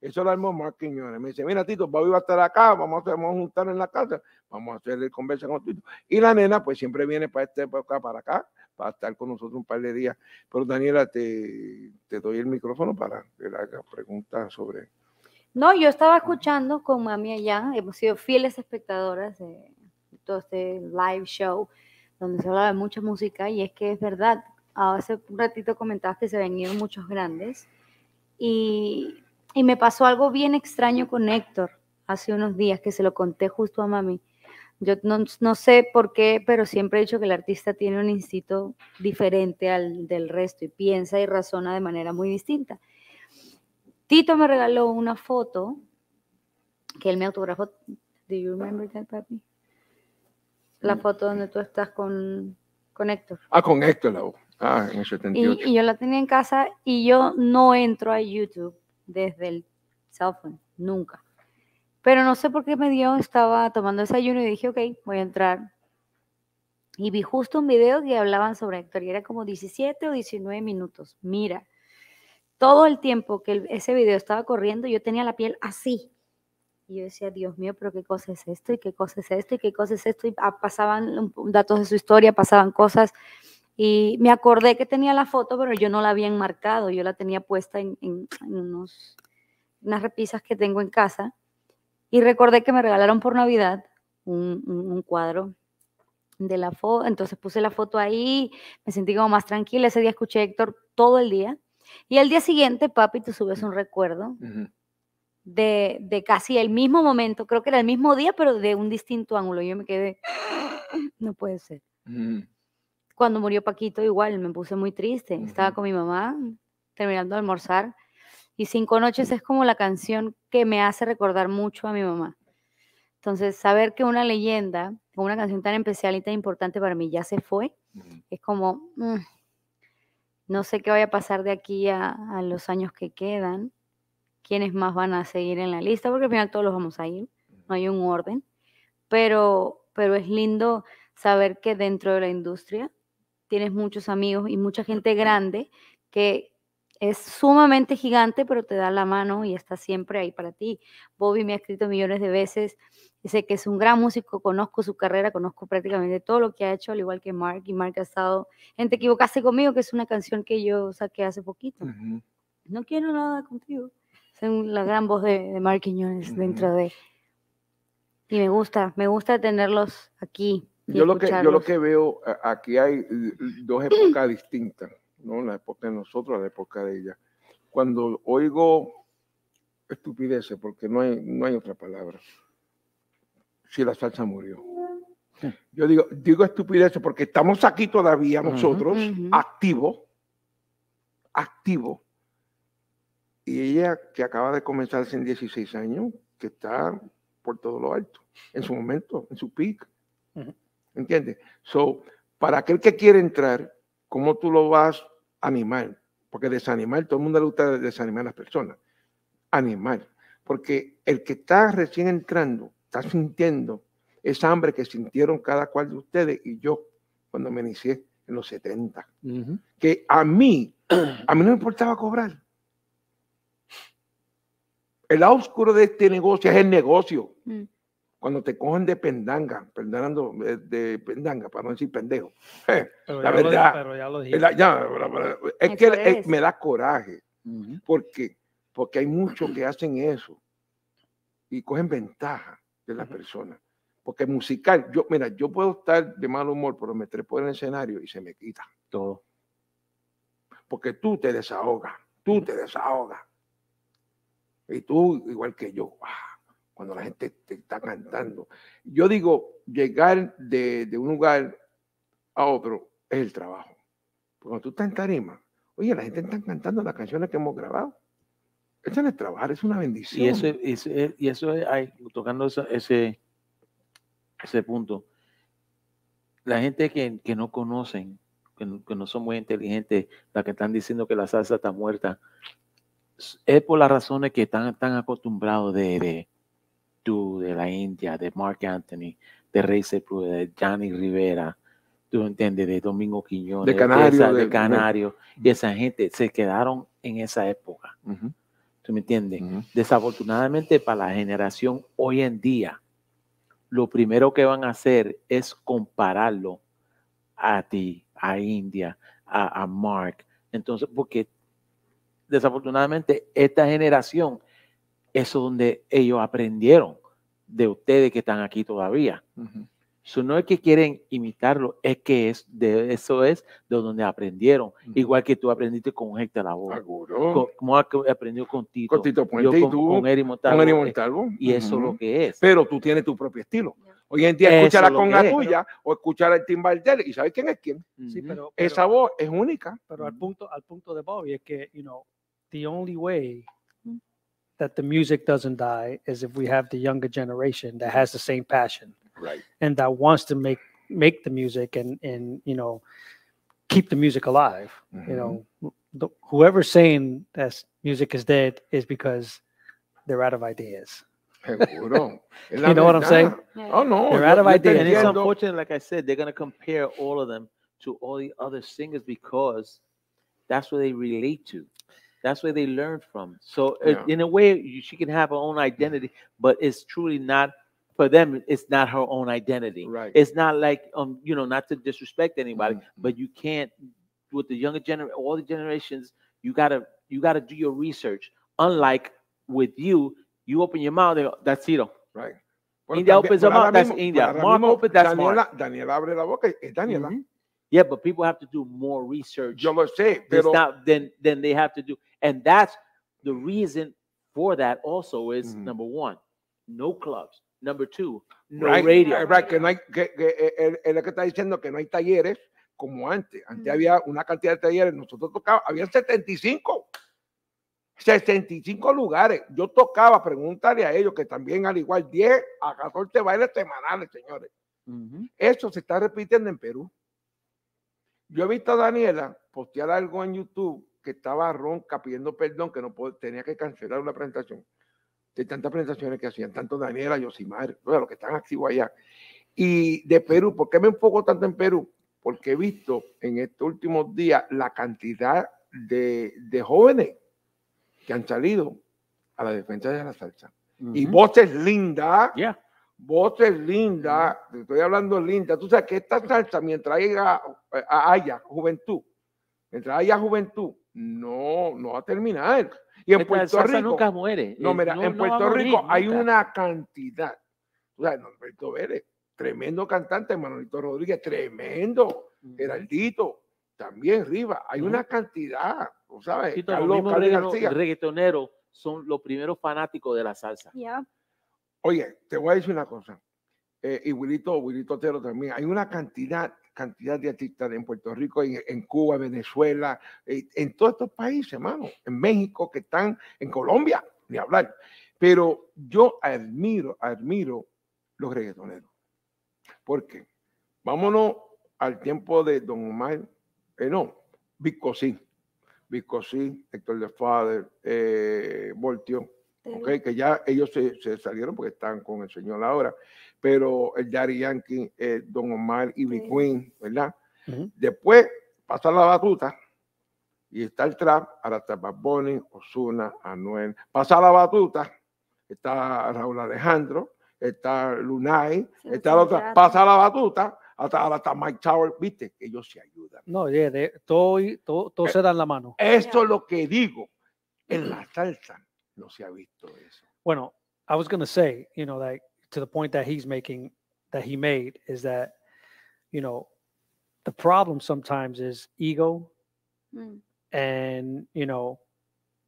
Eso lo armó Mark Quiñones. Me dice, mira Tito, Bobby va a estar acá, vamos a, hacer- vamos a juntar en la casa, vamos a hacer el conversa con Tito. Y la nena pues siempre viene para esta época, para acá, para estar con nosotros un par de días. Pero Daniela, te, te doy el micrófono para que le haga preguntas sobre... No, yo estaba escuchando con mami allá, hemos sido fieles espectadoras de todo este live show donde se habla de mucha música y es que es verdad, hace un ratito comentabas que se ido muchos grandes y, y me pasó algo bien extraño con Héctor hace unos días que se lo conté justo a mami. Yo no, no sé por qué, pero siempre he dicho que el artista tiene un instinto diferente al del resto y piensa y razona de manera muy distinta. Tito me regaló una foto que él me autografó. Do you remember that, papi? La foto donde tú estás con, con Héctor. Ah, con Héctor Lau. Ah, en el Y, 78. y yo la tenía en casa y yo no entro a YouTube desde el cell phone, nunca. Pero no sé por qué me dio, estaba tomando desayuno y dije, ok, voy a entrar. Y vi justo un video que hablaban sobre Héctor y era como 17 o 19 minutos. Mira, todo el tiempo que el- ese video estaba corriendo, yo tenía la piel así. Y yo decía, Dios mío, pero qué cosa es esto, y qué cosa es esto, y qué cosa es esto. Y ah, pasaban datos de su historia, pasaban cosas. Y me acordé que tenía la foto, pero yo no la había enmarcado, yo la tenía puesta en, en- en unos, unas repisas que tengo en casa. Y recordé que me regalaron por Navidad un, un- un cuadro de la foto, entonces puse la foto ahí, me sentí como más tranquila. Ese día escuché a Héctor todo el día. Y al día siguiente, papi, tú subes un recuerdo Ujú. de, de casi el mismo momento, creo que era el mismo día, pero de un distinto ángulo. Yo me quedé, no puede ser. Ujú. Cuando murió Paquito, igual me puse muy triste. Estaba Ujú. con mi mamá terminando de almorzar. Y Cinco Noches es como la canción que me hace recordar mucho a mi mamá. Entonces, saber que una leyenda, una canción tan especial y tan importante para mí ya se fue, es como, mm, no sé qué vaya a pasar de aquí a, a los años que quedan, quiénes más van a seguir en la lista, porque al final todos los vamos a ir, no hay un orden, pero, pero es lindo saber que dentro de la industria tienes muchos amigos y mucha gente grande que es sumamente gigante, pero te da la mano y está siempre ahí para ti. Bobby me ha escrito millones de veces, sé que es un gran músico, conozco su carrera, conozco prácticamente todo lo que ha hecho, al igual que Mark, y Mark ha estado en Te equivocaste conmigo, que es una canción que yo saqué hace poquito. No quiero nada contigo. Es la gran voz de, de Mark Quiñones dentro de... Y me gusta, me gusta tenerlos aquí. Yo lo, que, yo lo que veo, aquí hay eh, dos épocas distintas, ¿no? La época de nosotros, la época de ella. Cuando oigo estupideces, porque no hay, no hay otra palabra, si la salsa murió. Yo digo, digo estupideces porque estamos aquí todavía nosotros, Ujú. activos, activos. Y ella que acaba de comenzar hace 16 años, que está por todo lo alto, en su momento, en su peak. Ujú. ¿Entiendes? So, para aquel que quiere entrar, ¿cómo tú lo vas a animar? Porque desanimar, todo el mundo le gusta desanimar a las personas. Animar. Porque el que está recién entrando, está sintiendo esa hambre que sintieron cada cual de ustedes y yo cuando me inicié en los 70. Mhm. Que a mí, a mí no me importaba cobrar. El lado oscuro de este negocio es el negocio. Mm. Cuando te cogen de pendanga, perdonando, eh, de pendanga, para no decir pendejo. Eh, Pero La ya lo- verdad, pero ya lo la- ya, es que es. me da coraje. Ujú. porque Porque hay muchos que hacen eso y cogen ventaja de la persona. Porque musical, yo, mira, yo puedo estar de mal humor, pero me trepo en el escenario y se me quita. Todo. Porque tú te desahogas, tú te desahogas. Y tú, igual que yo, ah, cuando la gente te está cantando. Yo digo, llegar de, de un lugar a otro es el trabajo. Porque cuando tú estás en tarima, oye, la gente está cantando las canciones que hemos grabado. Eso no es trabajar, es una bendición. Y eso, es- tocando ese, ese punto, la gente que, que no conocen, que no, que no son muy inteligentes, la que están diciendo que la salsa está muerta, es por las razones que están tan acostumbrados de, de tú, de la India, de Mark Anthony, de Rey Sepúlveda, de Johnny Rivera, tú entiendes, de Domingo Quiñones, Canario, esa- de- de de- Canario, y esa gente se quedaron en esa época, ¿tú me entiendes? Desafortunadamente para la generación hoy en día, lo primero que van a hacer es compararlo a ti, a India, a, a Mark. Entonces, porque desafortunadamente esta generación, eso es donde ellos aprendieron de ustedes que están aquí todavía. Ujú. So, no es que quieren imitarlo, es que es de eso es de donde aprendieron. Ujú. Igual que tú aprendiste con Héctor Lavoe, Seguro. como aprendió con Tito, Con Tito yo Puente y con, tú, con Eri Montalvo, Con Eri eh, Montalvo. y eso es lo que es. Pero tú tienes tu propio estilo. Hoy en día Eso escucha la conga es. tuya o escuchar el timbaldel y sabes quién es quién. Sí, Ujú. pero, Esa pero, voz es única. pero al punto, al punto de Bobby es que, you know, the only way. That the music doesn't die is if we have the younger generation that has the same passion Right. and that wants to make make the music and and you know keep the music alive. You know, the, whoever's saying that music is dead is because they're out of ideas. Seguro. Es la You know what I'm saying? verdad. Oh, no. They're out of ideas. And it's unfortunate, like I said, they're gonna compare all of them to all the other singers because that's what they relate to. That's where they learn from. So uh, Yeah. in a way, you, she can have her own identity, but it's truly not for them. It's not her own identity. Right. It's not like um, you know, not to disrespect anybody, Mhm. but you can't with the younger generation, all the generations. You gotta you gotta do your research. Unlike with you, you open your mouth, go, that's Tito. Right. Bueno, India también- opens up, ahora that's mismo- India. Mark mismo opens, that's Daniela, Daniela abre la boca es Daniela. Mhm. Yeah, but people have to do more research. Yo lo sé, pero not then then they have to do, and that's the reason for that. Also, is Mhm. number one, no clubs. Number two, no right, radio. eh, right, que no hay, que, que, eh, él, él es que está diciendo que no hay talleres como antes. Antes Mm. había una cantidad de talleres, nosotros tocábamos, había 75. 65 lugares. Yo tocaba, pregúntale a ellos que también al igual 10 a 14 bailes semanales, señores. Mhm. Eso se está repitiendo en Perú. Yo he visto a Daniela postear algo en YouTube que estaba ronca pidiendo perdón, que no pod- tenía que cancelar una presentación. De tantas presentaciones que hacían, tanto Daniela, Yosimar, bueno, los que están activos allá. Y de Perú, ¿por qué me enfoco tanto en Perú? Porque he visto en estos últimos días la cantidad de, de jóvenes que han salido a la defensa de la salsa. Y Mhm. voces lindas, Yeah. voces lindas, estoy hablando linda. Tú sabes que esta salsa, mientras haya, eh, haya juventud, mientras haya juventud, no, no va a terminar. Y en Esta Puerto salsa Rico, nunca muere. no, mira, en no va a Puerto morir Rico hay nunca. una cantidad. Tú sabes, Norberto Vélez, tremendo cantante, Manolito Rodríguez, tremendo. Geraldito, también Riva. Hay Ujú. una cantidad, tú sabes. Sí, los Carlos García. reggaetoneros son los primeros fanáticos de la salsa. Yeah. Oye, te voy a decir una cosa. eh, y Wilito, Wilito Otero también. Hay una cantidad, cantidad de artistas en Puerto Rico, en, Cuba, Venezuela, eh, en todos estos países, hermano. En México, que están, en Colombia, ni hablar. Pero yo admiro, admiro los reggaetoneros. ¿Por qué? Vámonos al tiempo de Don Omar, eh, no, Vico sí. Vico sí, Héctor de Fader, eh, Voltio, ok, que ya ellos se, se salieron porque están con el señor ahora, pero el Daddy Yankee, eh, Don Omar y Big Sí. Queen, ¿verdad? Ujú. Después pasa la batuta y está el trap, ahora está Bad Bunny, Ozuna, Anuel. Pasa la batuta, está Raúl Alejandro, está Lunay, Sí, está sí, la otra. ya. Pasa la batuta, hasta está Mike Tower, viste, que ellos se ayudan. No, yeah, they- todo, todo, todo se dan la mano. Esto es lo que digo. En la salsa no se ha visto eso. Bueno, I was gonna say, you know, like to the point that he's making, that he made, is that, you know, the problem sometimes is ego Mm. and you know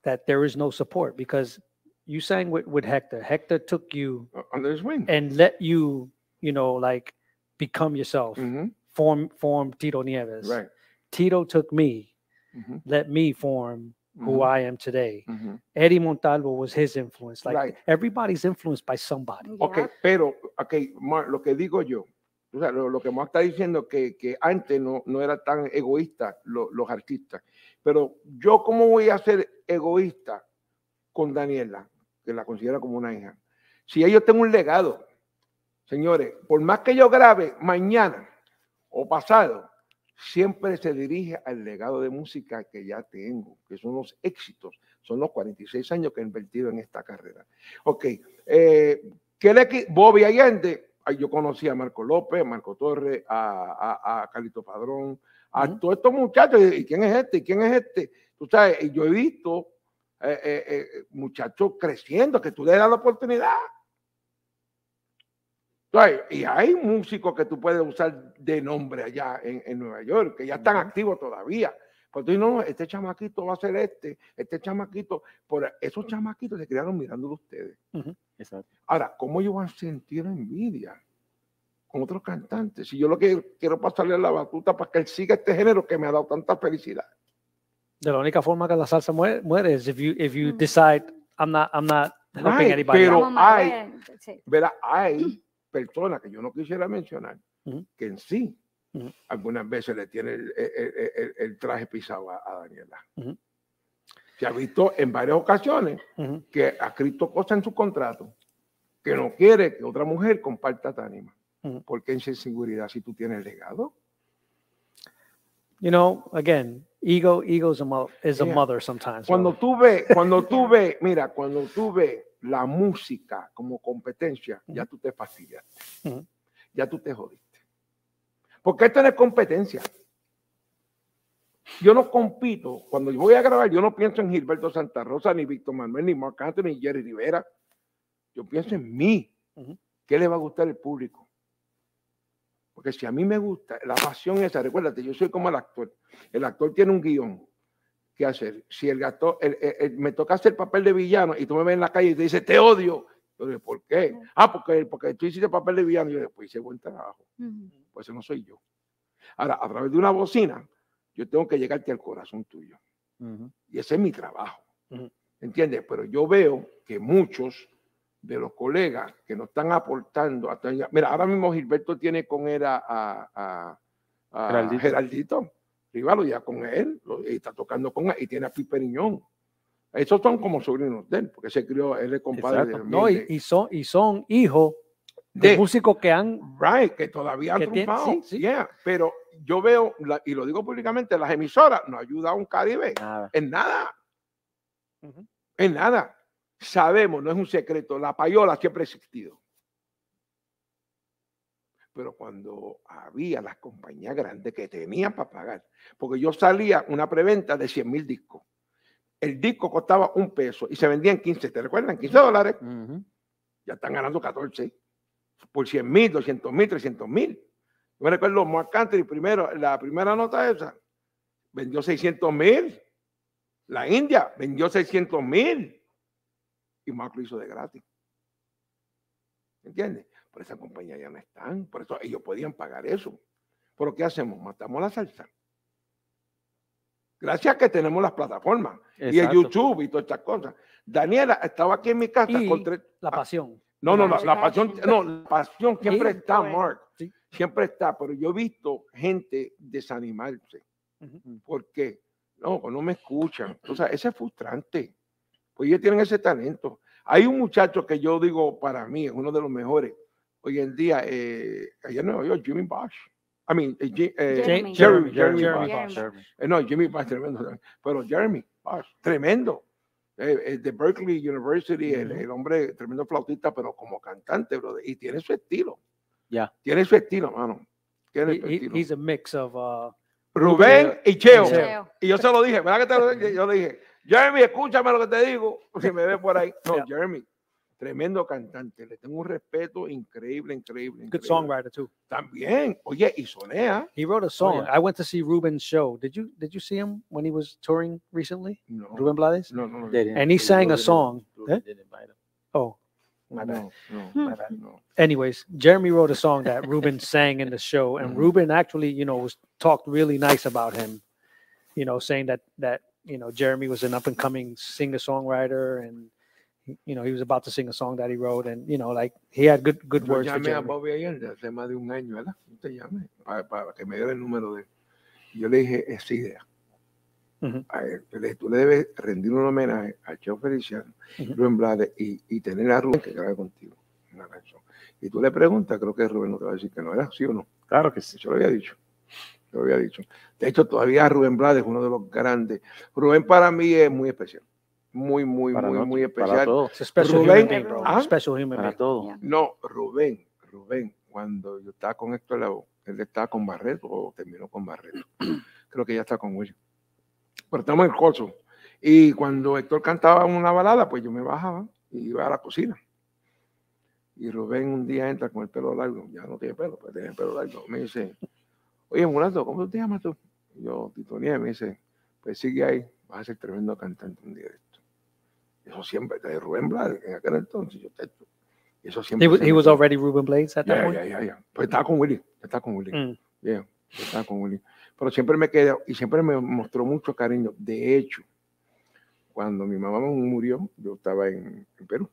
that there is no support because you sang with, with Hector. Hector took you Under the swing. and let you, you know, like become yourself. Ujú, Form form Tito Nieves. right. Tito took me, Ujú, let me form who ujú, I am today. ujú. Eddie Montalvo was his influence. Like Right. everybody's influenced by somebody. Ok, Ya. pero, ok, Mark, lo que digo yo, o sea, lo, lo que Mark está diciendo que, que antes no, no era tan egoísta lo- los artistas, pero yo cómo voy a ser egoísta con Daniela, que la considera como una hija, si ellos tengo un legado, señores, por más que yo grabe mañana o pasado, siempre se dirige al legado de música que ya tengo, que son los éxitos, son los 46 años que he invertido en esta carrera. Ok, eh, ¿qué le Bobby Allende, yo conocí a Marco López, a Marco Torres, a, a, a Carlito Padrón, a todos estos muchachos, y quién es este, y quién es este, tú sabes, y yo he visto eh, eh, muchachos creciendo, que tú le das la oportunidad. Tú Y hay músicos que tú puedes usar de nombre allá en, en Nueva York, que ya están activos todavía. Pero tú dices, no, este chamaquito va a ser este, este chamaquito. Por esos chamaquitos se criaron mirándolo ustedes. Exacto. Ahora, ¿cómo ellos van a sentir envidia con otros cantantes? Si yo lo que quiero pasarle la batuta para que él siga este género que me ha dado tanta felicidad. De la única forma que la salsa muere, muere is if you if you Mm. decide I'm not I'm not helping Right, anybody. pero- out." Vamos a hay- sí. ¿verdad? Hay personas que yo no quisiera mencionar Ujú. que en sí Ujú. algunas veces le tiene el, el- el- el- traje pisado a, a Daniela. Ujú. Se ha visto en varias ocasiones que ha escrito cosas en su contrato que no quiere que otra mujer comparta Tánima. Porque en seguridad si tú tienes legado. You know, again, ego ego is a mo- is a Yeah. mother sometimes. Cuando tú ves, cuando tú ves, mira, cuando tú ves la música como competencia, ya tú te fastidiaste. Ya tú te jodiste. Porque esto no es competencia. Yo no compito. Cuando yo voy a grabar, yo no pienso en Gilberto Santa Rosa, ni Víctor Manuel, ni Marc Anthony, ni Jerry Rivera. Yo pienso en mí. ¿Qué le va a gustar al público? Porque si a mí me gusta, la pasión esa, recuérdate, yo soy como el actor. El actor tiene un guion que hacer. Si el gato, el- el- el- me toca hacer papel de villano y tú me ves en la calle y te dices, te odio. Yo digo, ¿por qué? Ah, porque, porque tú hiciste papel de villano. Yo digo, pues hice buen trabajo. Pues ese no soy yo. Ahora, a través de una bocina, yo tengo que llegarte al corazón tuyo. Y ese es mi trabajo. ¿Entiendes? Pero yo veo que muchos de los colegas que nos están aportando. hasta mira, ahora mismo Gilberto tiene con él a, a- a- a Geraldito. Geraldito. Rivalo ya con él, y está tocando con él, y tiene a Piperiñón. Esos son como sobrinos de él, porque se crió, él es compadre de, no, y, y son y son hijos de, de- músicos que han Right, que todavía han Que tiene- triunfado. sí, sí. yeah, pero yo veo, la- y lo digo públicamente, las emisoras no ayudan a un Caribe Nada. en nada. Ujú. En nada. Sabemos, no es un secreto, la payola siempre ha existido. Pero cuando había las compañías grandes que tenían para pagar, porque yo salía una preventa de 100 mil discos. El disco costaba un peso y se vendía en 15, ¿te recuerdan? 15 dólares. Ujú. Ya están ganando 14 por 100 mil, 200 mil, 300 mil. Yo me recuerdo Mark Country, primero, la primera nota esa, vendió 600 mil. La India vendió 600 mil. Y Mark lo hizo de gratis. ¿Entiendes? Por esa compañía ya no están. Por eso ellos podían pagar eso. Pero ¿qué hacemos? Matamos la salsa. Gracias a que tenemos las plataformas y el. YouTube y todas estas cosas. Daniela estaba aquí en mi casa Y con tres, la Ah, pasión. no, no, no, La la pasión, no, la pasión siempre Sí, está. Mark. Sí. Siempre está, pero yo he visto gente desanimarse. Ujú. porque no, no me escuchan. O sea, ese es frustrante. Pues ellos tienen ese talento. Hay un muchacho que yo digo, para mí, es uno de los mejores. Hoy en día, eh, allá en Nueva York, Jimmy Bosch. I mean, eh, eh, Jeremy. Jeremy, Jeremy, Jeremy Jeremy Bosch. Jeremy. Eh, no, Jimmy Bosch, tremendo. Pero Jeremy Bosch, tremendo. Eh, eh, de Berkeley University, el, Ujú. el hombre, tremendo flautista, pero como cantante, brother. Y tiene su estilo. Ya. Tiene su estilo, mano. Tiene He- su he- estilo. he's a mix of uh, Rubén y Cheo. Cheo. Cheo. Y yo se lo dije, ¿verdad que te lo dije? Yo le dije, Jeremy, escúchame lo que te digo, si me ve por ahí. No, Yeah. Jeremy, tremendo cantante, le tengo un respeto increíble, increíble. good increíble. songwriter too. También, oye, y sonea. He wrote a song. yeah. I went to see Ruben's show. Did you did you see him when he was touring recently? No, Ruben Blades? no, no, no. Didn't- And he sang a didn't- song, Ruben eh? didn't invite him. Oh, my bad. no, no, Hmm. My bad. no. Anyways, Jeremy wrote a song that Ruben sang in the show, and Mhm. Ruben actually, you know, was talked really nice about him. You know, saying that that you know Jeremy was an up and coming singer songwriter, and he- you know he was about to sing a song that he wrote, and you know, like he had good good Yo words for llamé a. Bobby ayer hace más de un año, ¿verdad? Yo te llamé para, para que me diera el número de Yo le dije esa idea. Ujú. A él. Yo le dije, tú le debes rendir un homenaje a Cheo Feliciano, Ujú. Rubén Blades y, y tener a Rubén que grabe contigo una canción. Y tú le preguntas, creo que Rubén no te va a decir que no era, ¿sí o no? Claro que sí. Yo lo había dicho. Yo lo había dicho. De hecho, todavía Rubén Blades es uno de los grandes. Rubén para mí es muy especial. Muy, muy, Para muy, muy especial. Rubén, human being, bro. ¿ah? Special human Para. Yeah. No, Rubén, Rubén, cuando yo estaba con Héctor Lavoe, él estaba con Barreto o terminó con Barreto. Creo que ya está con William. Pero estamos en el curso. Y cuando Héctor cantaba una balada, pues yo me bajaba y iba a la cocina. Y Rubén un día entra con el pelo largo, ya no tiene pelo, pues tiene el pelo largo. Me dice, oye, Mulato, ¿cómo te llamas tú? Y yo, Tito Nieves, me dice, pues sigue ahí, vas a ser tremendo cantante un día de esto. Eso siempre, de Rubén Blades, en aquel entonces, yo Eso siempre. He was, he was quedó. already Ruben Blades at that Ya, point. ya, ya, ya. Pues estaba con Willy, estaba con Willy. Mm. Yeah, estaba con Willy. Pero siempre me quedé y siempre me mostró mucho cariño. De hecho, cuando mi mamá murió, yo estaba en, en Perú.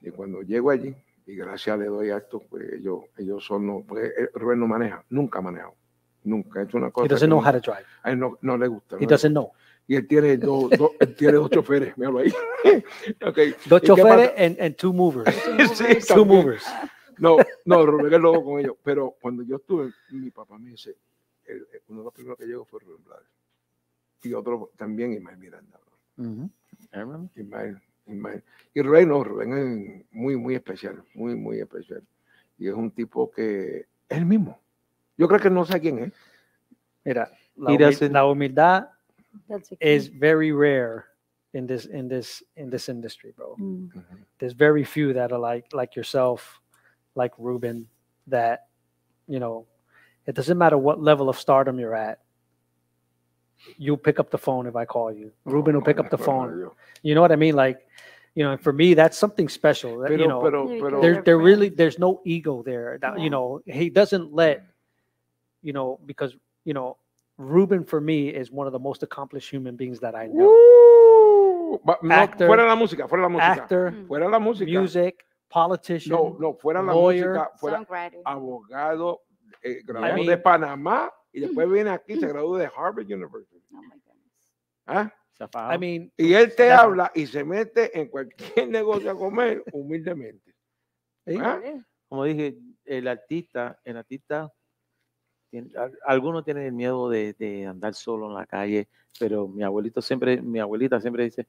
Y cuando llego allí, y gracias le doy a esto, pues ellos, ellos son, no, porque eh, Rubén no maneja, nunca ha manejado. Nunca ha hecho una cosa. He doesn't que know no- how to drive. a él no, no le gusta. He no doesn't know. Y él tiene dos, dos- él tiene dos choferes, míralo ahí. okay. Dos choferes and two movers. Sí, two también. movers. No, no, Rubén es loco con ellos. Pero cuando yo estuve, mi papá me dice, el- el- uno de los primeros que llegó fue Rubén Blades. Y otro también, Ismael Miranda. Ismael, Ismael. Y Rubén no, Rubén es muy, muy especial, muy, muy especial. Y es un tipo que es el mismo. Yo creo que no sé quién es. Mira, la, la humildad That's a is very rare in this in this in this industry, bro. Mm. There's very few that are like like yourself, like Ruben, that you know, it doesn't matter what level of stardom you're at. You'll pick up the phone if I call you. Ruben will pick up the phone. You know what I mean? Like, you know, and for me, that's something special. that, Pero, you know, pero, pero, there, They're there really, there's no ego there. that, Yeah. You know, he doesn't let, you know, because you know, Ruben for me is one of the most accomplished human beings that I know. No, Actor, fuera la música, fuera la música. Actor, Mm. Fuera la música. music, politician. No, no, fuera la lawyer, música, fuera abogado, eh, graduado de mean- Panamá y después viene aquí, se graduó de Harvard University. Oh my goodness. ¿ah? I mean, Y él te That's- habla y se mete en cualquier negocio a comer humildemente. ¿sí? ¿ah? como dije, el artista, el artista, algunos tienen el miedo de, de andar solo en la calle, pero mi abuelito siempre, mi abuelita siempre dice,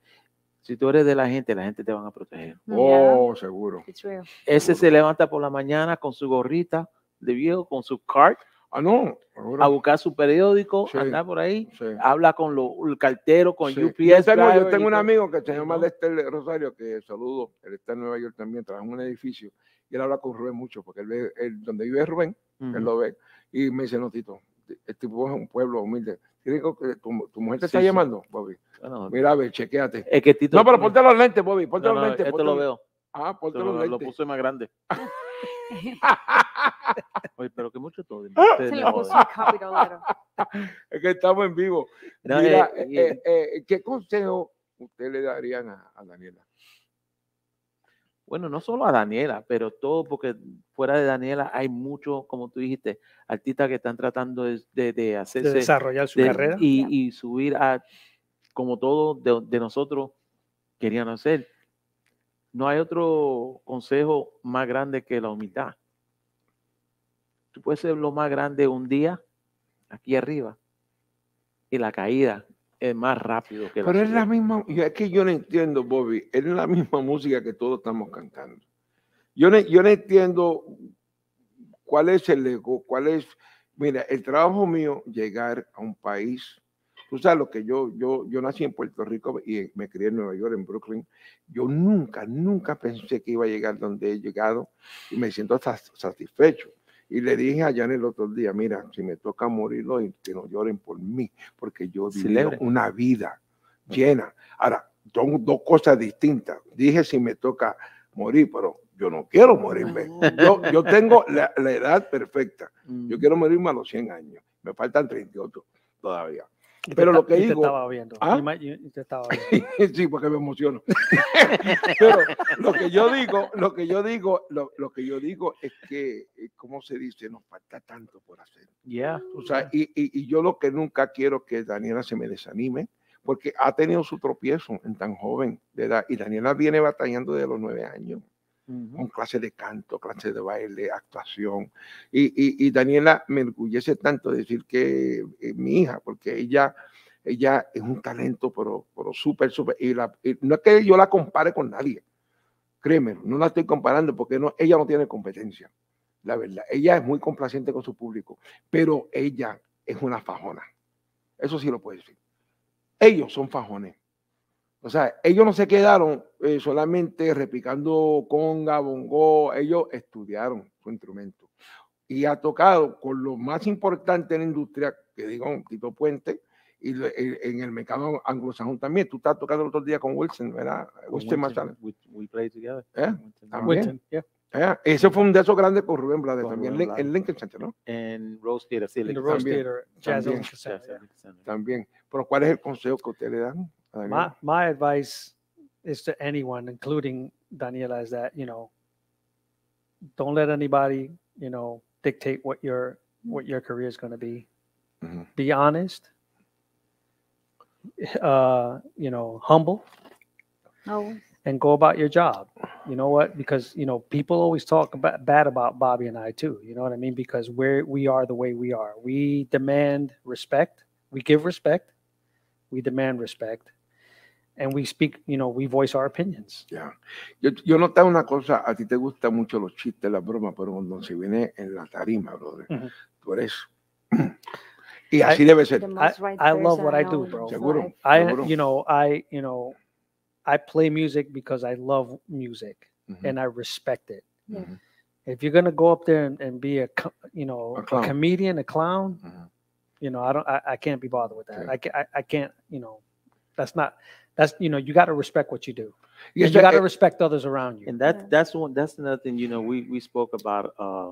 si tú eres de la gente, la gente te van a proteger. Yeah, Oh, seguro. it's real. Ese se levanta por la mañana con su gorrita de viejo, con su cart, Ah, no. seguro. a buscar su periódico, Sí. andar por ahí, Sí. habla con lo- el cartero, con Sí. UPS. Yo tengo, yo tengo un amigo que se llama ¿no? Lester Rosario, que saludo, él está en Nueva York también, trabaja en un edificio, y él habla con Rubén mucho, porque él ve, él- donde vive Rubén, él lo ve, y me dice, no, Tito, este tipo es un pueblo humilde. ¿Tienes que- tu, tu mujer te está Sí, sí. llamando, Bobby. Bueno, Mira, a ver, chequeate. es que Tito- No, pero ponte los lentes, Bobby, ponte No, los no, lentes. esto ponte lo los- veo. Ah, ponte Lo, los lo lentes. puse más grande. Oye, pero que mucho todo. Ah, Se puso. Es que estamos en vivo. No, Mira, eh, eh, eh, ¿qué consejo usted le darían a, a Daniela? Bueno, no solo a Daniela, pero todo, porque fuera de Daniela hay muchos, como tú dijiste, artistas que están tratando de, de- de de hacerse desarrollar su de- carrera. y, y subir a, como todos de, de nosotros querían hacer. no hay otro consejo más grande que la humildad. Tú puedes ser lo más grande un día aquí arriba y la caída es más rápido que la Pero es la subida. misma, es que yo no entiendo, Bobby, es la misma música que todos estamos cantando. Yo no, yo no entiendo cuál es el ego, cuál es, mira, el trabajo mío, llegar a un país, tú sabes lo que yo, yo, yo nací en Puerto Rico y me crié en Nueva York, en Brooklyn, yo nunca, nunca pensé que iba a llegar donde he llegado y me siento satisfecho. Y le dije a Jan el otro día, mira, si me toca morir hoy, que no lloren por mí, porque yo Celebre. una vida llena. Ahora, son dos cosas distintas. Dije si me toca morir, pero yo no quiero morirme. Yo, yo tengo la, la edad perfecta. Yo Mm. quiero morirme a los 100 años. Me faltan 38 todavía. Te Pero lo que y te digo- estaba viendo. ¿Ah? Y te estaba viendo. sí, porque me emociono. Pero lo que yo digo, lo que yo digo, lo, lo que yo digo es que, eh, ¿cómo se dice? Nos falta tanto por hacer. Yeah. O sea, y, y- y yo lo que nunca quiero que Daniela se me desanime, porque ha tenido su tropiezo en tan joven de edad. Y Daniela viene batallando de los nueve años, Ujú. con clases de canto, clases de baile, actuación. Y, y- y Daniela me enorgullece tanto decir que es mi hija, porque ella, ella es un talento, pero, pero súper, súper. Y, la- y no es que yo la compare con nadie, créeme, no la estoy comparando porque no, ella no tiene competencia, la verdad. Ella es muy complaciente con su público, pero ella es una fajona. Eso sí lo puedo decir. Ellos son fajones. O sea, ellos no se quedaron eh, solamente replicando conga, bongo, ellos estudiaron su instrumento. Y ha tocado con lo más importante en la industria, que digo, Tito Puente, y en en el mercado anglosajón también. Tú estás tocando el otro día con Wilson, ¿verdad? Con Wilson Marsalis. we, we played together. ¿Eh? También. Winton, yeah. Eh, Ese fue un de esos grandes con Rubén Blades también, Rubén en- en Blades. Lincoln Center, ¿no? En Rose Theater, sí, Lincoln Rose También, Theater, Jazz también. Center, Center, yeah. También. Pero ¿cuál es el consejo que usted le dan? A my my advice is to anyone including daniela is that you know don't let anybody you know dictate what your what your career is going to be. Ujú. be honest. Uh you know humble. No, and go about your job. You know what? Because you know people always talk about, bad about bobby and i too. You know what i mean? Because we're we are the way we are. We demand respect. We give respect. We demand respect and we speak you know we voice our opinions Yeah. Yo, yo notaba una cosa, a ti te gustan mucho los chistes, las bromas, pero cuando se viene en la tarima, brother, Ujú. tú eres... y así debe ser. the right I love what I know do, bro. Seguro. i Seguro. you know i you know i play music because i love music Ujú, and i respect it ujú, if you're going to go up there and, and be a you know A a, comedian a clown ujú. you know i don't i, I can't be bothered with that Okay. I, I i can't you know that's not that's you know you got to respect what you do Y you got to respect others around you And that Yeah. that's one that's another thing, you know, we we spoke about uh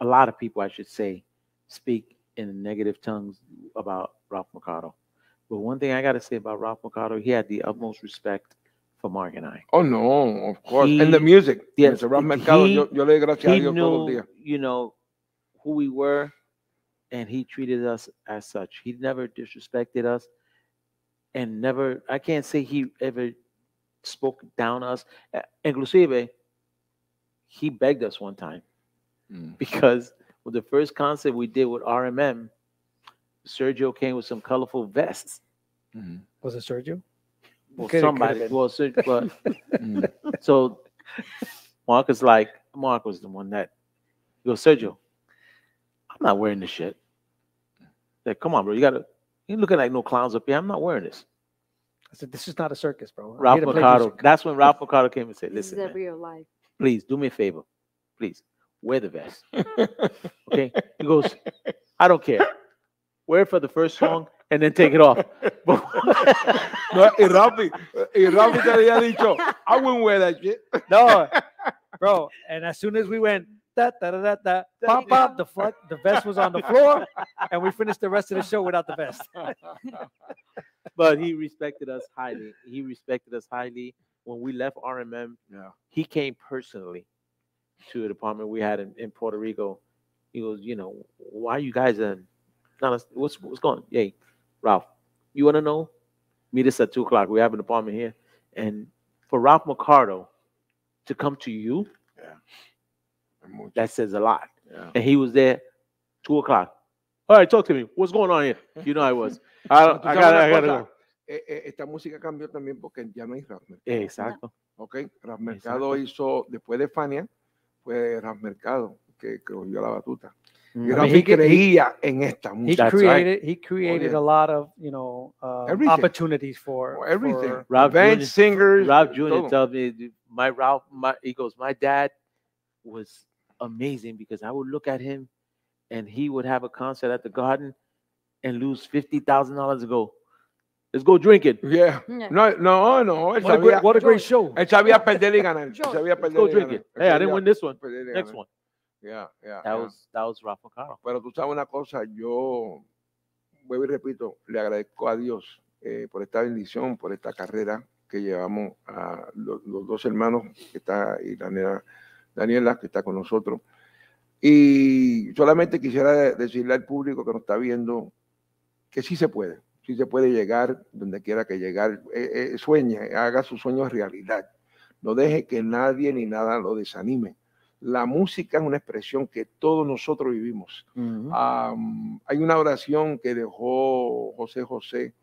a lot of people I should say speak in negative tongues about Ralph Mercado. But one thing I gotta say about Ralph Mercado, he had the utmost respect for Mark and I. Oh, no, of course. He- And the music. yes, Mr. Ralph Mercado, he- yo, yo le gracias a He Dios todos knew, you know, who we were and he treated us as such. He never disrespected us and never I can't say he ever spoke down us. Inclusive, he begged us one time Mm. because with the first concert we did with RMM, Sergio came with some colorful vests. Mhm, was it sergio Well, Coulda- coulda somebody, been. well, Ser- but mm. so Mark is like, Mark was the one that he goes, Sergio, I'm not wearing this shit. Like, come on, bro, you gotta, you looking like no clowns up here. I'm not wearing this. i said this is not a circus bro I'm Ralph here Mercado. That's when Ralph Mercado came and said, listen, This is listen, man, real life. please do me a favor. Please wear the vest. Okay. He goes, I don't care. Wear it for the first song and then take it off. No, y Rafi, y Rafi te había dicho, I wouldn't wear that shit. no bro and as soon as we went da, da, da, da, da, pop pop the fuck the vest was on the floor and we finished the rest of the show without the vest but he respected us highly. He respected us highly. When we left RMM, Yeah. he came personally to the department we had in, in Puerto Rico. He goes, you know, why you guys are not us- what's what's going on? Hey, Ralph, you want to know? Meet us at two o'clock. We have an apartment here. And for Ralph Mercado to come to you, Mucho. That says a lot. Yeah. And he was there two o'clock. All right, talk to me. What's going on here? You know I was. I, I gotta, I gotta go. esta música cambió también porque ya no hay rap. mercado, Exacto. ¿ok? Rap Mercado hizo, después de Fania, fue Rap Mercado que que cogió la batuta. Y Mm. I mean, he get- he- creía en esta He música. That's right. created he created yeah. a lot of you know uh, opportunities for Oh, everything. for- Ralph Band Jr. singers. Ralph de Jr. todo. tells me my Ralph, my he goes, my dad was amazing because I would look at him and he would have a concert at the garden and lose fifty thousand dollars to go. Let's go drink it. Yeah. Yeah. No, no, no. Él what, a great, what a great show él sabía perder y ganar. Él George, sabía Let's perder go y drink ganar. it. Hey, I didn't win this one. Next one. Yeah, yeah, That yeah. was that was Rafa Caro. Pero tú sabes una cosa, yo vuelvo y repito, le agradezco a Dios eh, por esta bendición, por esta carrera que llevamos a los, los dos hermanos que está y Daniela, Daniela que está con nosotros. Y solamente quisiera de- decirle al público que nos está viendo que sí se puede, sí se puede llegar donde quiera que llegar. Eh, eh, sueñe, haga sus sueños realidad. No deje que nadie ni nada lo desanime. La música es una expresión que todos nosotros vivimos. Hay una oración que dejó José José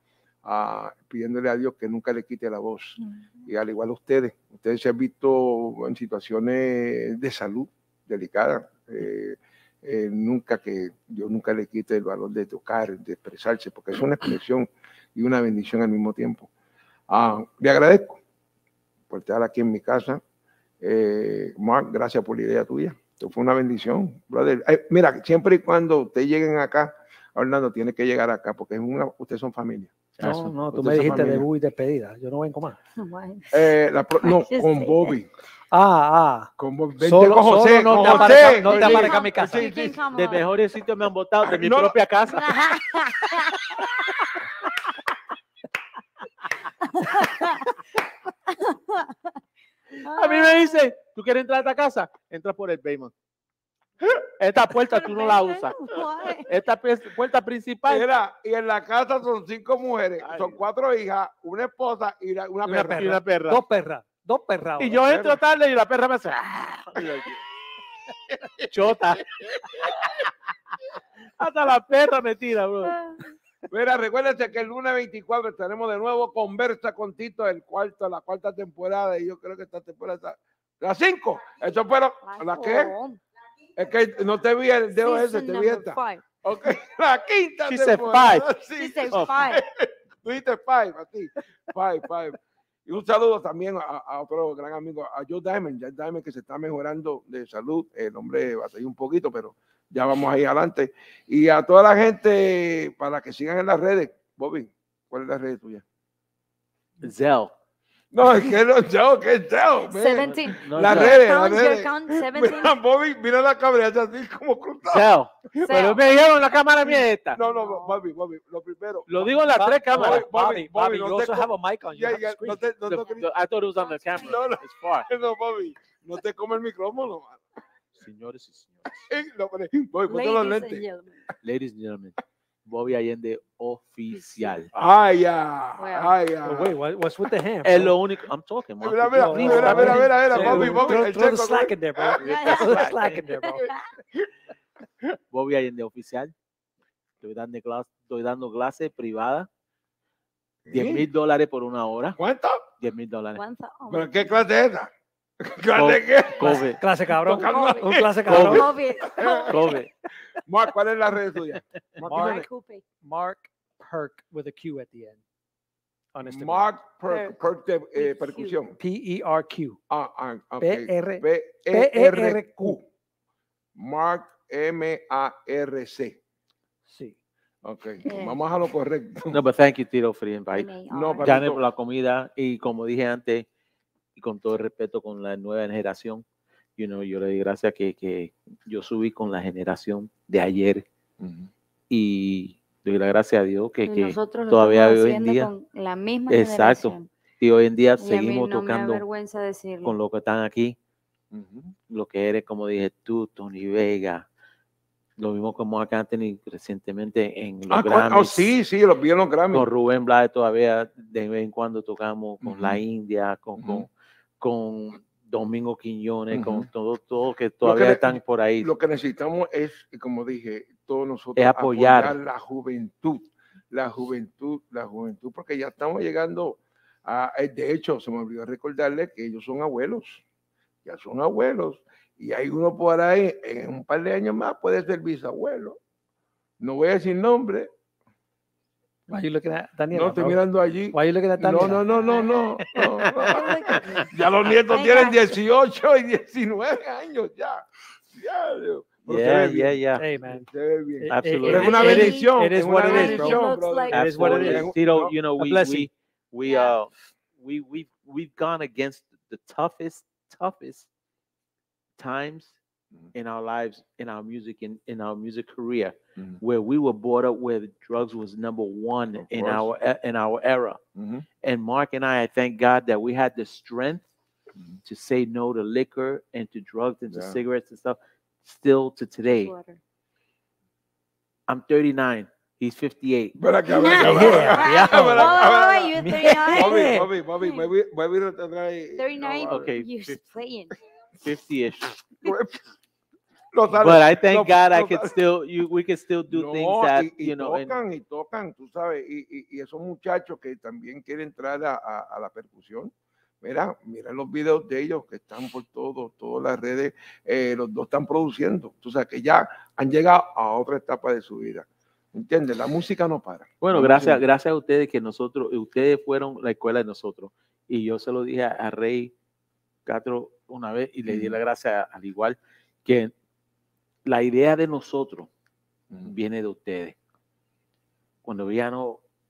ah, pidiéndole a Dios que nunca le quite la voz. Y al igual ustedes, ustedes se han visto en situaciones de salud delicadas. eh, eh, nunca que Dios nunca le quite el valor de tocar, de expresarse, porque es una expresión y una bendición al mismo tiempo. Ah, le agradezco por estar aquí en mi casa. Eh, Mark, gracias por la idea tuya. Esto fue una bendición, brother. Eh, mira, siempre y cuando ustedes lleguen acá, Orlando, tiene que llegar acá porque es una, ustedes son familia. No no tú Ustedes me dijiste debut y despedida yo no vengo más Eh, la pro- no, con. Bobby. ah ah Con Bobby. Vente Solo- con José. solo no con te José. aparezca- no te Sí, aparezca sí, a mi casa. come De on. mejores sitios me han votado de mi No, propia casa. A mí me dicen, ¿tú quieres entrar a esta casa? Entra por el basement. Esta puerta tú no la usas. Esta pu- puerta principal. Mira, y en la casa son cinco mujeres, Ay, son cuatro hijas, una esposa y la- una, perra. Y una perra. dos perras dos perras Y yo entro tarde y la perra me hace. "Ah". Chota. Hasta la perra me tira, bro. Mira, recuérdense que el lunes 24 estaremos de nuevo Conversa con Tito, el cuarto, la cuarta temporada, y yo creo que esta temporada está. Las cinco. Eso fueron. ¿La qué? Es que no te vi el dedo ese, te vi esta. five. Ok, la quinta She said. Sí, She said Oh. five. Tú dijiste five, a ti. Five, five. Y un saludo también a, a otro gran amigo, a Joe Diamond, Joe Diamond que se está mejorando de salud. El hombre batalló un poquito, pero ya vamos ahí adelante. Y a toda la gente, para que sigan en las redes. Bobby, ¿cuál es la red tuya? Zell. No, es que no, Joe, que es man. 17. No, Las redes, las redes. count, Mira, 17. Bobby, mira la cabeza así como cruzado. Zell. Pero me dijeron la cámara mía es esta. No, no, Bobby, Bobby, lo primero. Lo digo en las tres cámaras. Bobby, Bobby, Bobby, Bobby, you also have a mic on you ya, screen. no te, no The- te- the- I thought it was on the camera. No, no. It's far. no, Bobby, no te come el micrófono. man. Señores y señores, Bobby, ponte los lentes. ladies and gentlemen, Bobby Allende oficial. Ay, ya, ay, ya. Wait, what, what's with the hand? Es lo único. I'm talking. man. Mira, mira, mira, mira, mira, mira, Bobby, Bobby, throw, throw the slack in there, bro. Throw the slack in there, bro. Bobby Allende oficial. Estoy dando, clase, estoy dando clase privada. 10 mil dólares por una hora. ¿Cuánto? 10 mil dólares. Oh ¿Pero qué clase es esa? ¿Clase de qué? Kobe. Clase cabrón. Tocando- Un clase Kobe. cabrón. Kobe. Kobe. Mark, ¿cuál es la red tuya? Mark, Mark. Mark Perk with a Q at the end. On Instagram. Mark Per- Per- Per- de, eh, percusión. P E R Q. Ah, ah. P-R- P-E-R-Q. Mark M-A-R-C. Sí. Ok, Eh. vamos a lo correcto. No, but thank you, Tito, for the invite. No, por la comida y como dije antes, y con todo el respeto con la nueva generación, you know, yo le doy gracias que, que yo subí con la generación de ayer y doy la gracias a Dios que, que todavía hoy en día- con la misma Exacto. generación. y hoy en día Y a mí seguimos no tocando con lo que están aquí, Ujú. lo que eres, como dije tú, Tony Vega, lo mismo como acá Anthony recientemente en los Ah, oh, Grammys, sí, sí, los vi en los Grammy. con Rubén Blades todavía de vez en cuando tocamos con la Ujú. India, con, con, con Domingo Quiñones, con Ujú. todos todo que todavía le- están por ahí. Lo que necesitamos es, como dije, todos nosotros Es apoyar. la juventud, la juventud, la juventud, porque ya estamos llegando a, eh, de hecho, se me olvidó recordarle que ellos son abuelos, ya son abuelos, y hay uno por ahí, en un par de años más puede ser bisabuelo. No voy a decir nombre, Why you looking at Daniela? no estoy bro? mirando allí. Why you looking at No, Daniela? no, no, no, no. no, no. Ya los nietos Venga. tienen 18 y 19 años ya. Ya, Dios. Pero Yeah, yeah, yeah. Hey, man. se ve bien. It- it- Absolutely. it- Pero es una it is- bendición. It is what it is, bendición, bro. Looks brother. like- It is what it Absolutely. is. Tito, you know, a we we we Yeah. uh we we we've gone against the toughest toughest times Mhm. in our lives in our music in, in our music career Mhm. where we were brought up where drugs was number one Of in course. our in our era Ujú. and mark and i i thank god that we had the strength Mhm. to say no to liquor and to drugs and to cigarettes and stuff still to today Water. i'm 39 he's 58 Ven acá, ven acá, Yeah, ven acá. yeah. Ven Oh, acá, oh, you're 39? Bobby, Bobby, Bobby, Bobby, Bobby no te trae- 39? Okay, You're playing. 50ish no sale. But I thank God I could still you we could still do No, things that y, y you know and tocan y tocan, tú sabes, y, y, esos muchachos que también quieren entrar a, a- a la percusión, mira, mira los videos de ellos que están por todo, todas las redes, eh, los dos están produciendo, tú sabes que ya han llegado a otra etapa de su vida, ¿entiendes? La música no para. bueno La gracias música- gracias a ustedes que nosotros ustedes fueron la escuela de nosotros y yo se lo dije a, a Rey Castro una vez y le di la gracia al igual que la idea de nosotros viene de ustedes cuando veían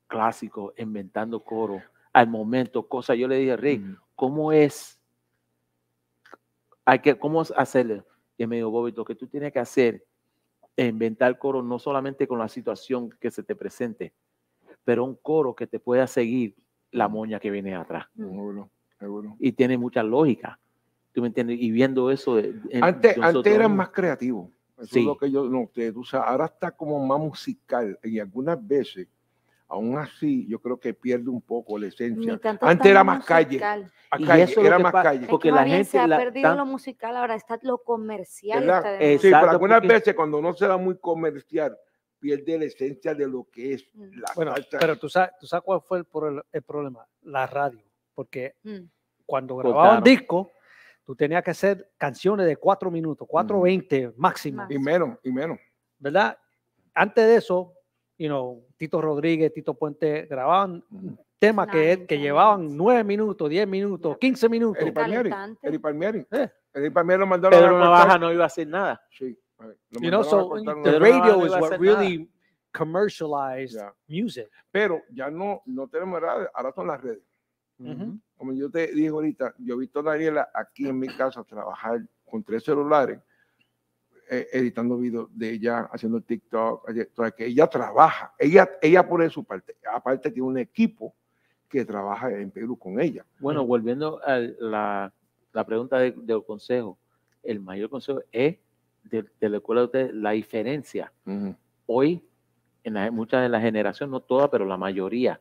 clásicos inventando coro al momento cosas yo le dije Ujú. ¿cómo es? Hay que, ¿Cómo es hacerlo? Y me dijo, Bobby, lo que tú tienes que hacer es inventar coro no solamente con la situación que se te presente, pero un coro que te pueda seguir la moña que viene atrás. Seguro, seguro. Y tiene mucha lógica. ¿Tú me entiendes? Y viendo eso... de- Antes, nosotros antes eran más creativos. Eso Sí. es lo que yo noté. Tú sabes, ahora está como más musical y algunas veces, aún así, yo creo que pierde un poco la esencia. Antes era más calle. musical. Y calle, eso es era más calle. Es Porque que la gente se ha la- perdido tan- lo musical, ahora está lo comercial. está de Es- moda. Sí, pero Exacto, algunas porque- veces cuando no se da muy comercial, pierde la esencia de lo que es Mm. la Bueno, salsa. pero tú sabes, tú sabes cuál fue el, pro- el problema, la radio, porque Mm. cuando grababan disco, tú tenías que hacer canciones de cuatro minutos, cuatro Ujú. veinte máximo, Más. y menos, y menos. ¿verdad? Antes de eso, you know, Tito Rodríguez, Tito Puente grababan temas que, que llevaban minutes. nueve minutos, diez minutos, quince minutos. Eri Palmieri. Eri Palmieri. Eh. Eri Palmieri lo mandaron Pedro a Navaja no iba a hacer nada. Sí, You know, so the radio is what really commercialized Ya. music. Pero ya no, no tenemos radio, ahora son las redes. Ujú. Como yo te dije ahorita, yo he visto a Daniela aquí en mi casa trabajar con tres celulares, eh, editando videos de ella, haciendo TikTok, sea, que ella trabaja, ella, ella pone su parte, aparte tiene un equipo que trabaja en Perú con ella. Bueno, volviendo a la, la pregunta de- del consejo, el mayor consejo es de, de la escuela de ustedes la diferencia. Hoy, en la- muchas de las generaciones, no todas, pero la mayoría,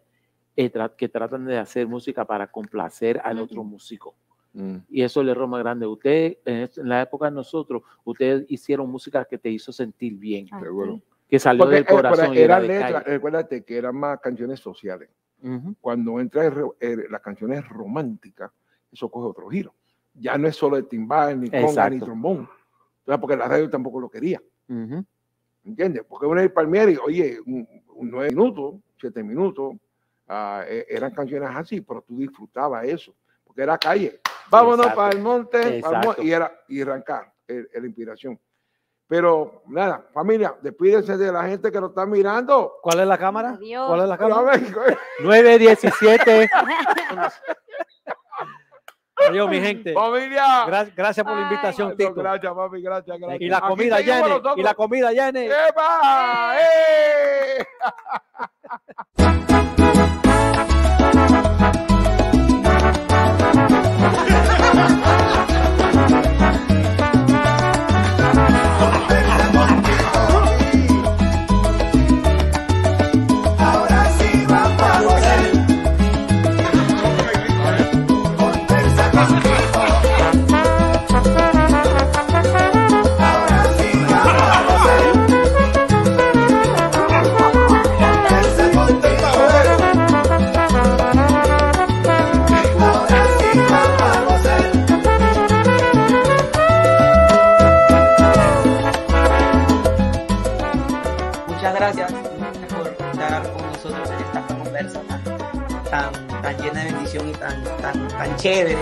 eh, tra- que tratan de hacer música para complacer al otro músico. Y eso es el error más grande. Ustedes, en, es- en la época de nosotros, ustedes hicieron música que te hizo sentir bien, Ah, sí. que salió Porque del eh, corazón y era letras, calle. recuérdate que eran más canciones sociales. Ujú. Cuando entra el re- el- las canciones románticas, eso coge otro giro. Ya no es solo de timbal, ni conga, ni trombón. Porque la radio tampoco lo quería. Ujú. ¿Entiendes? Porque una de Palmieri, oye, un, un nueve minutos, siete minutos, eh, eran canciones así, pero tú disfrutabas eso, porque era calle. Vámonos Exacto. para el monte, y era y arrancar, la inspiración. Pero nada, familia, despídense de la gente que nos está mirando. ¿Cuál es la cámara? Adiós. ¿Cuál es la cámara? ver, 917. Adiós, mi gente. familia. Gra- gracias por la Ay. invitación, No, Tito. gracias, papi, gracias, gracias. Y la comida, Jenny. Y la comida, Jenny. ¡Epa! ¡Eh! tan, tan chévere.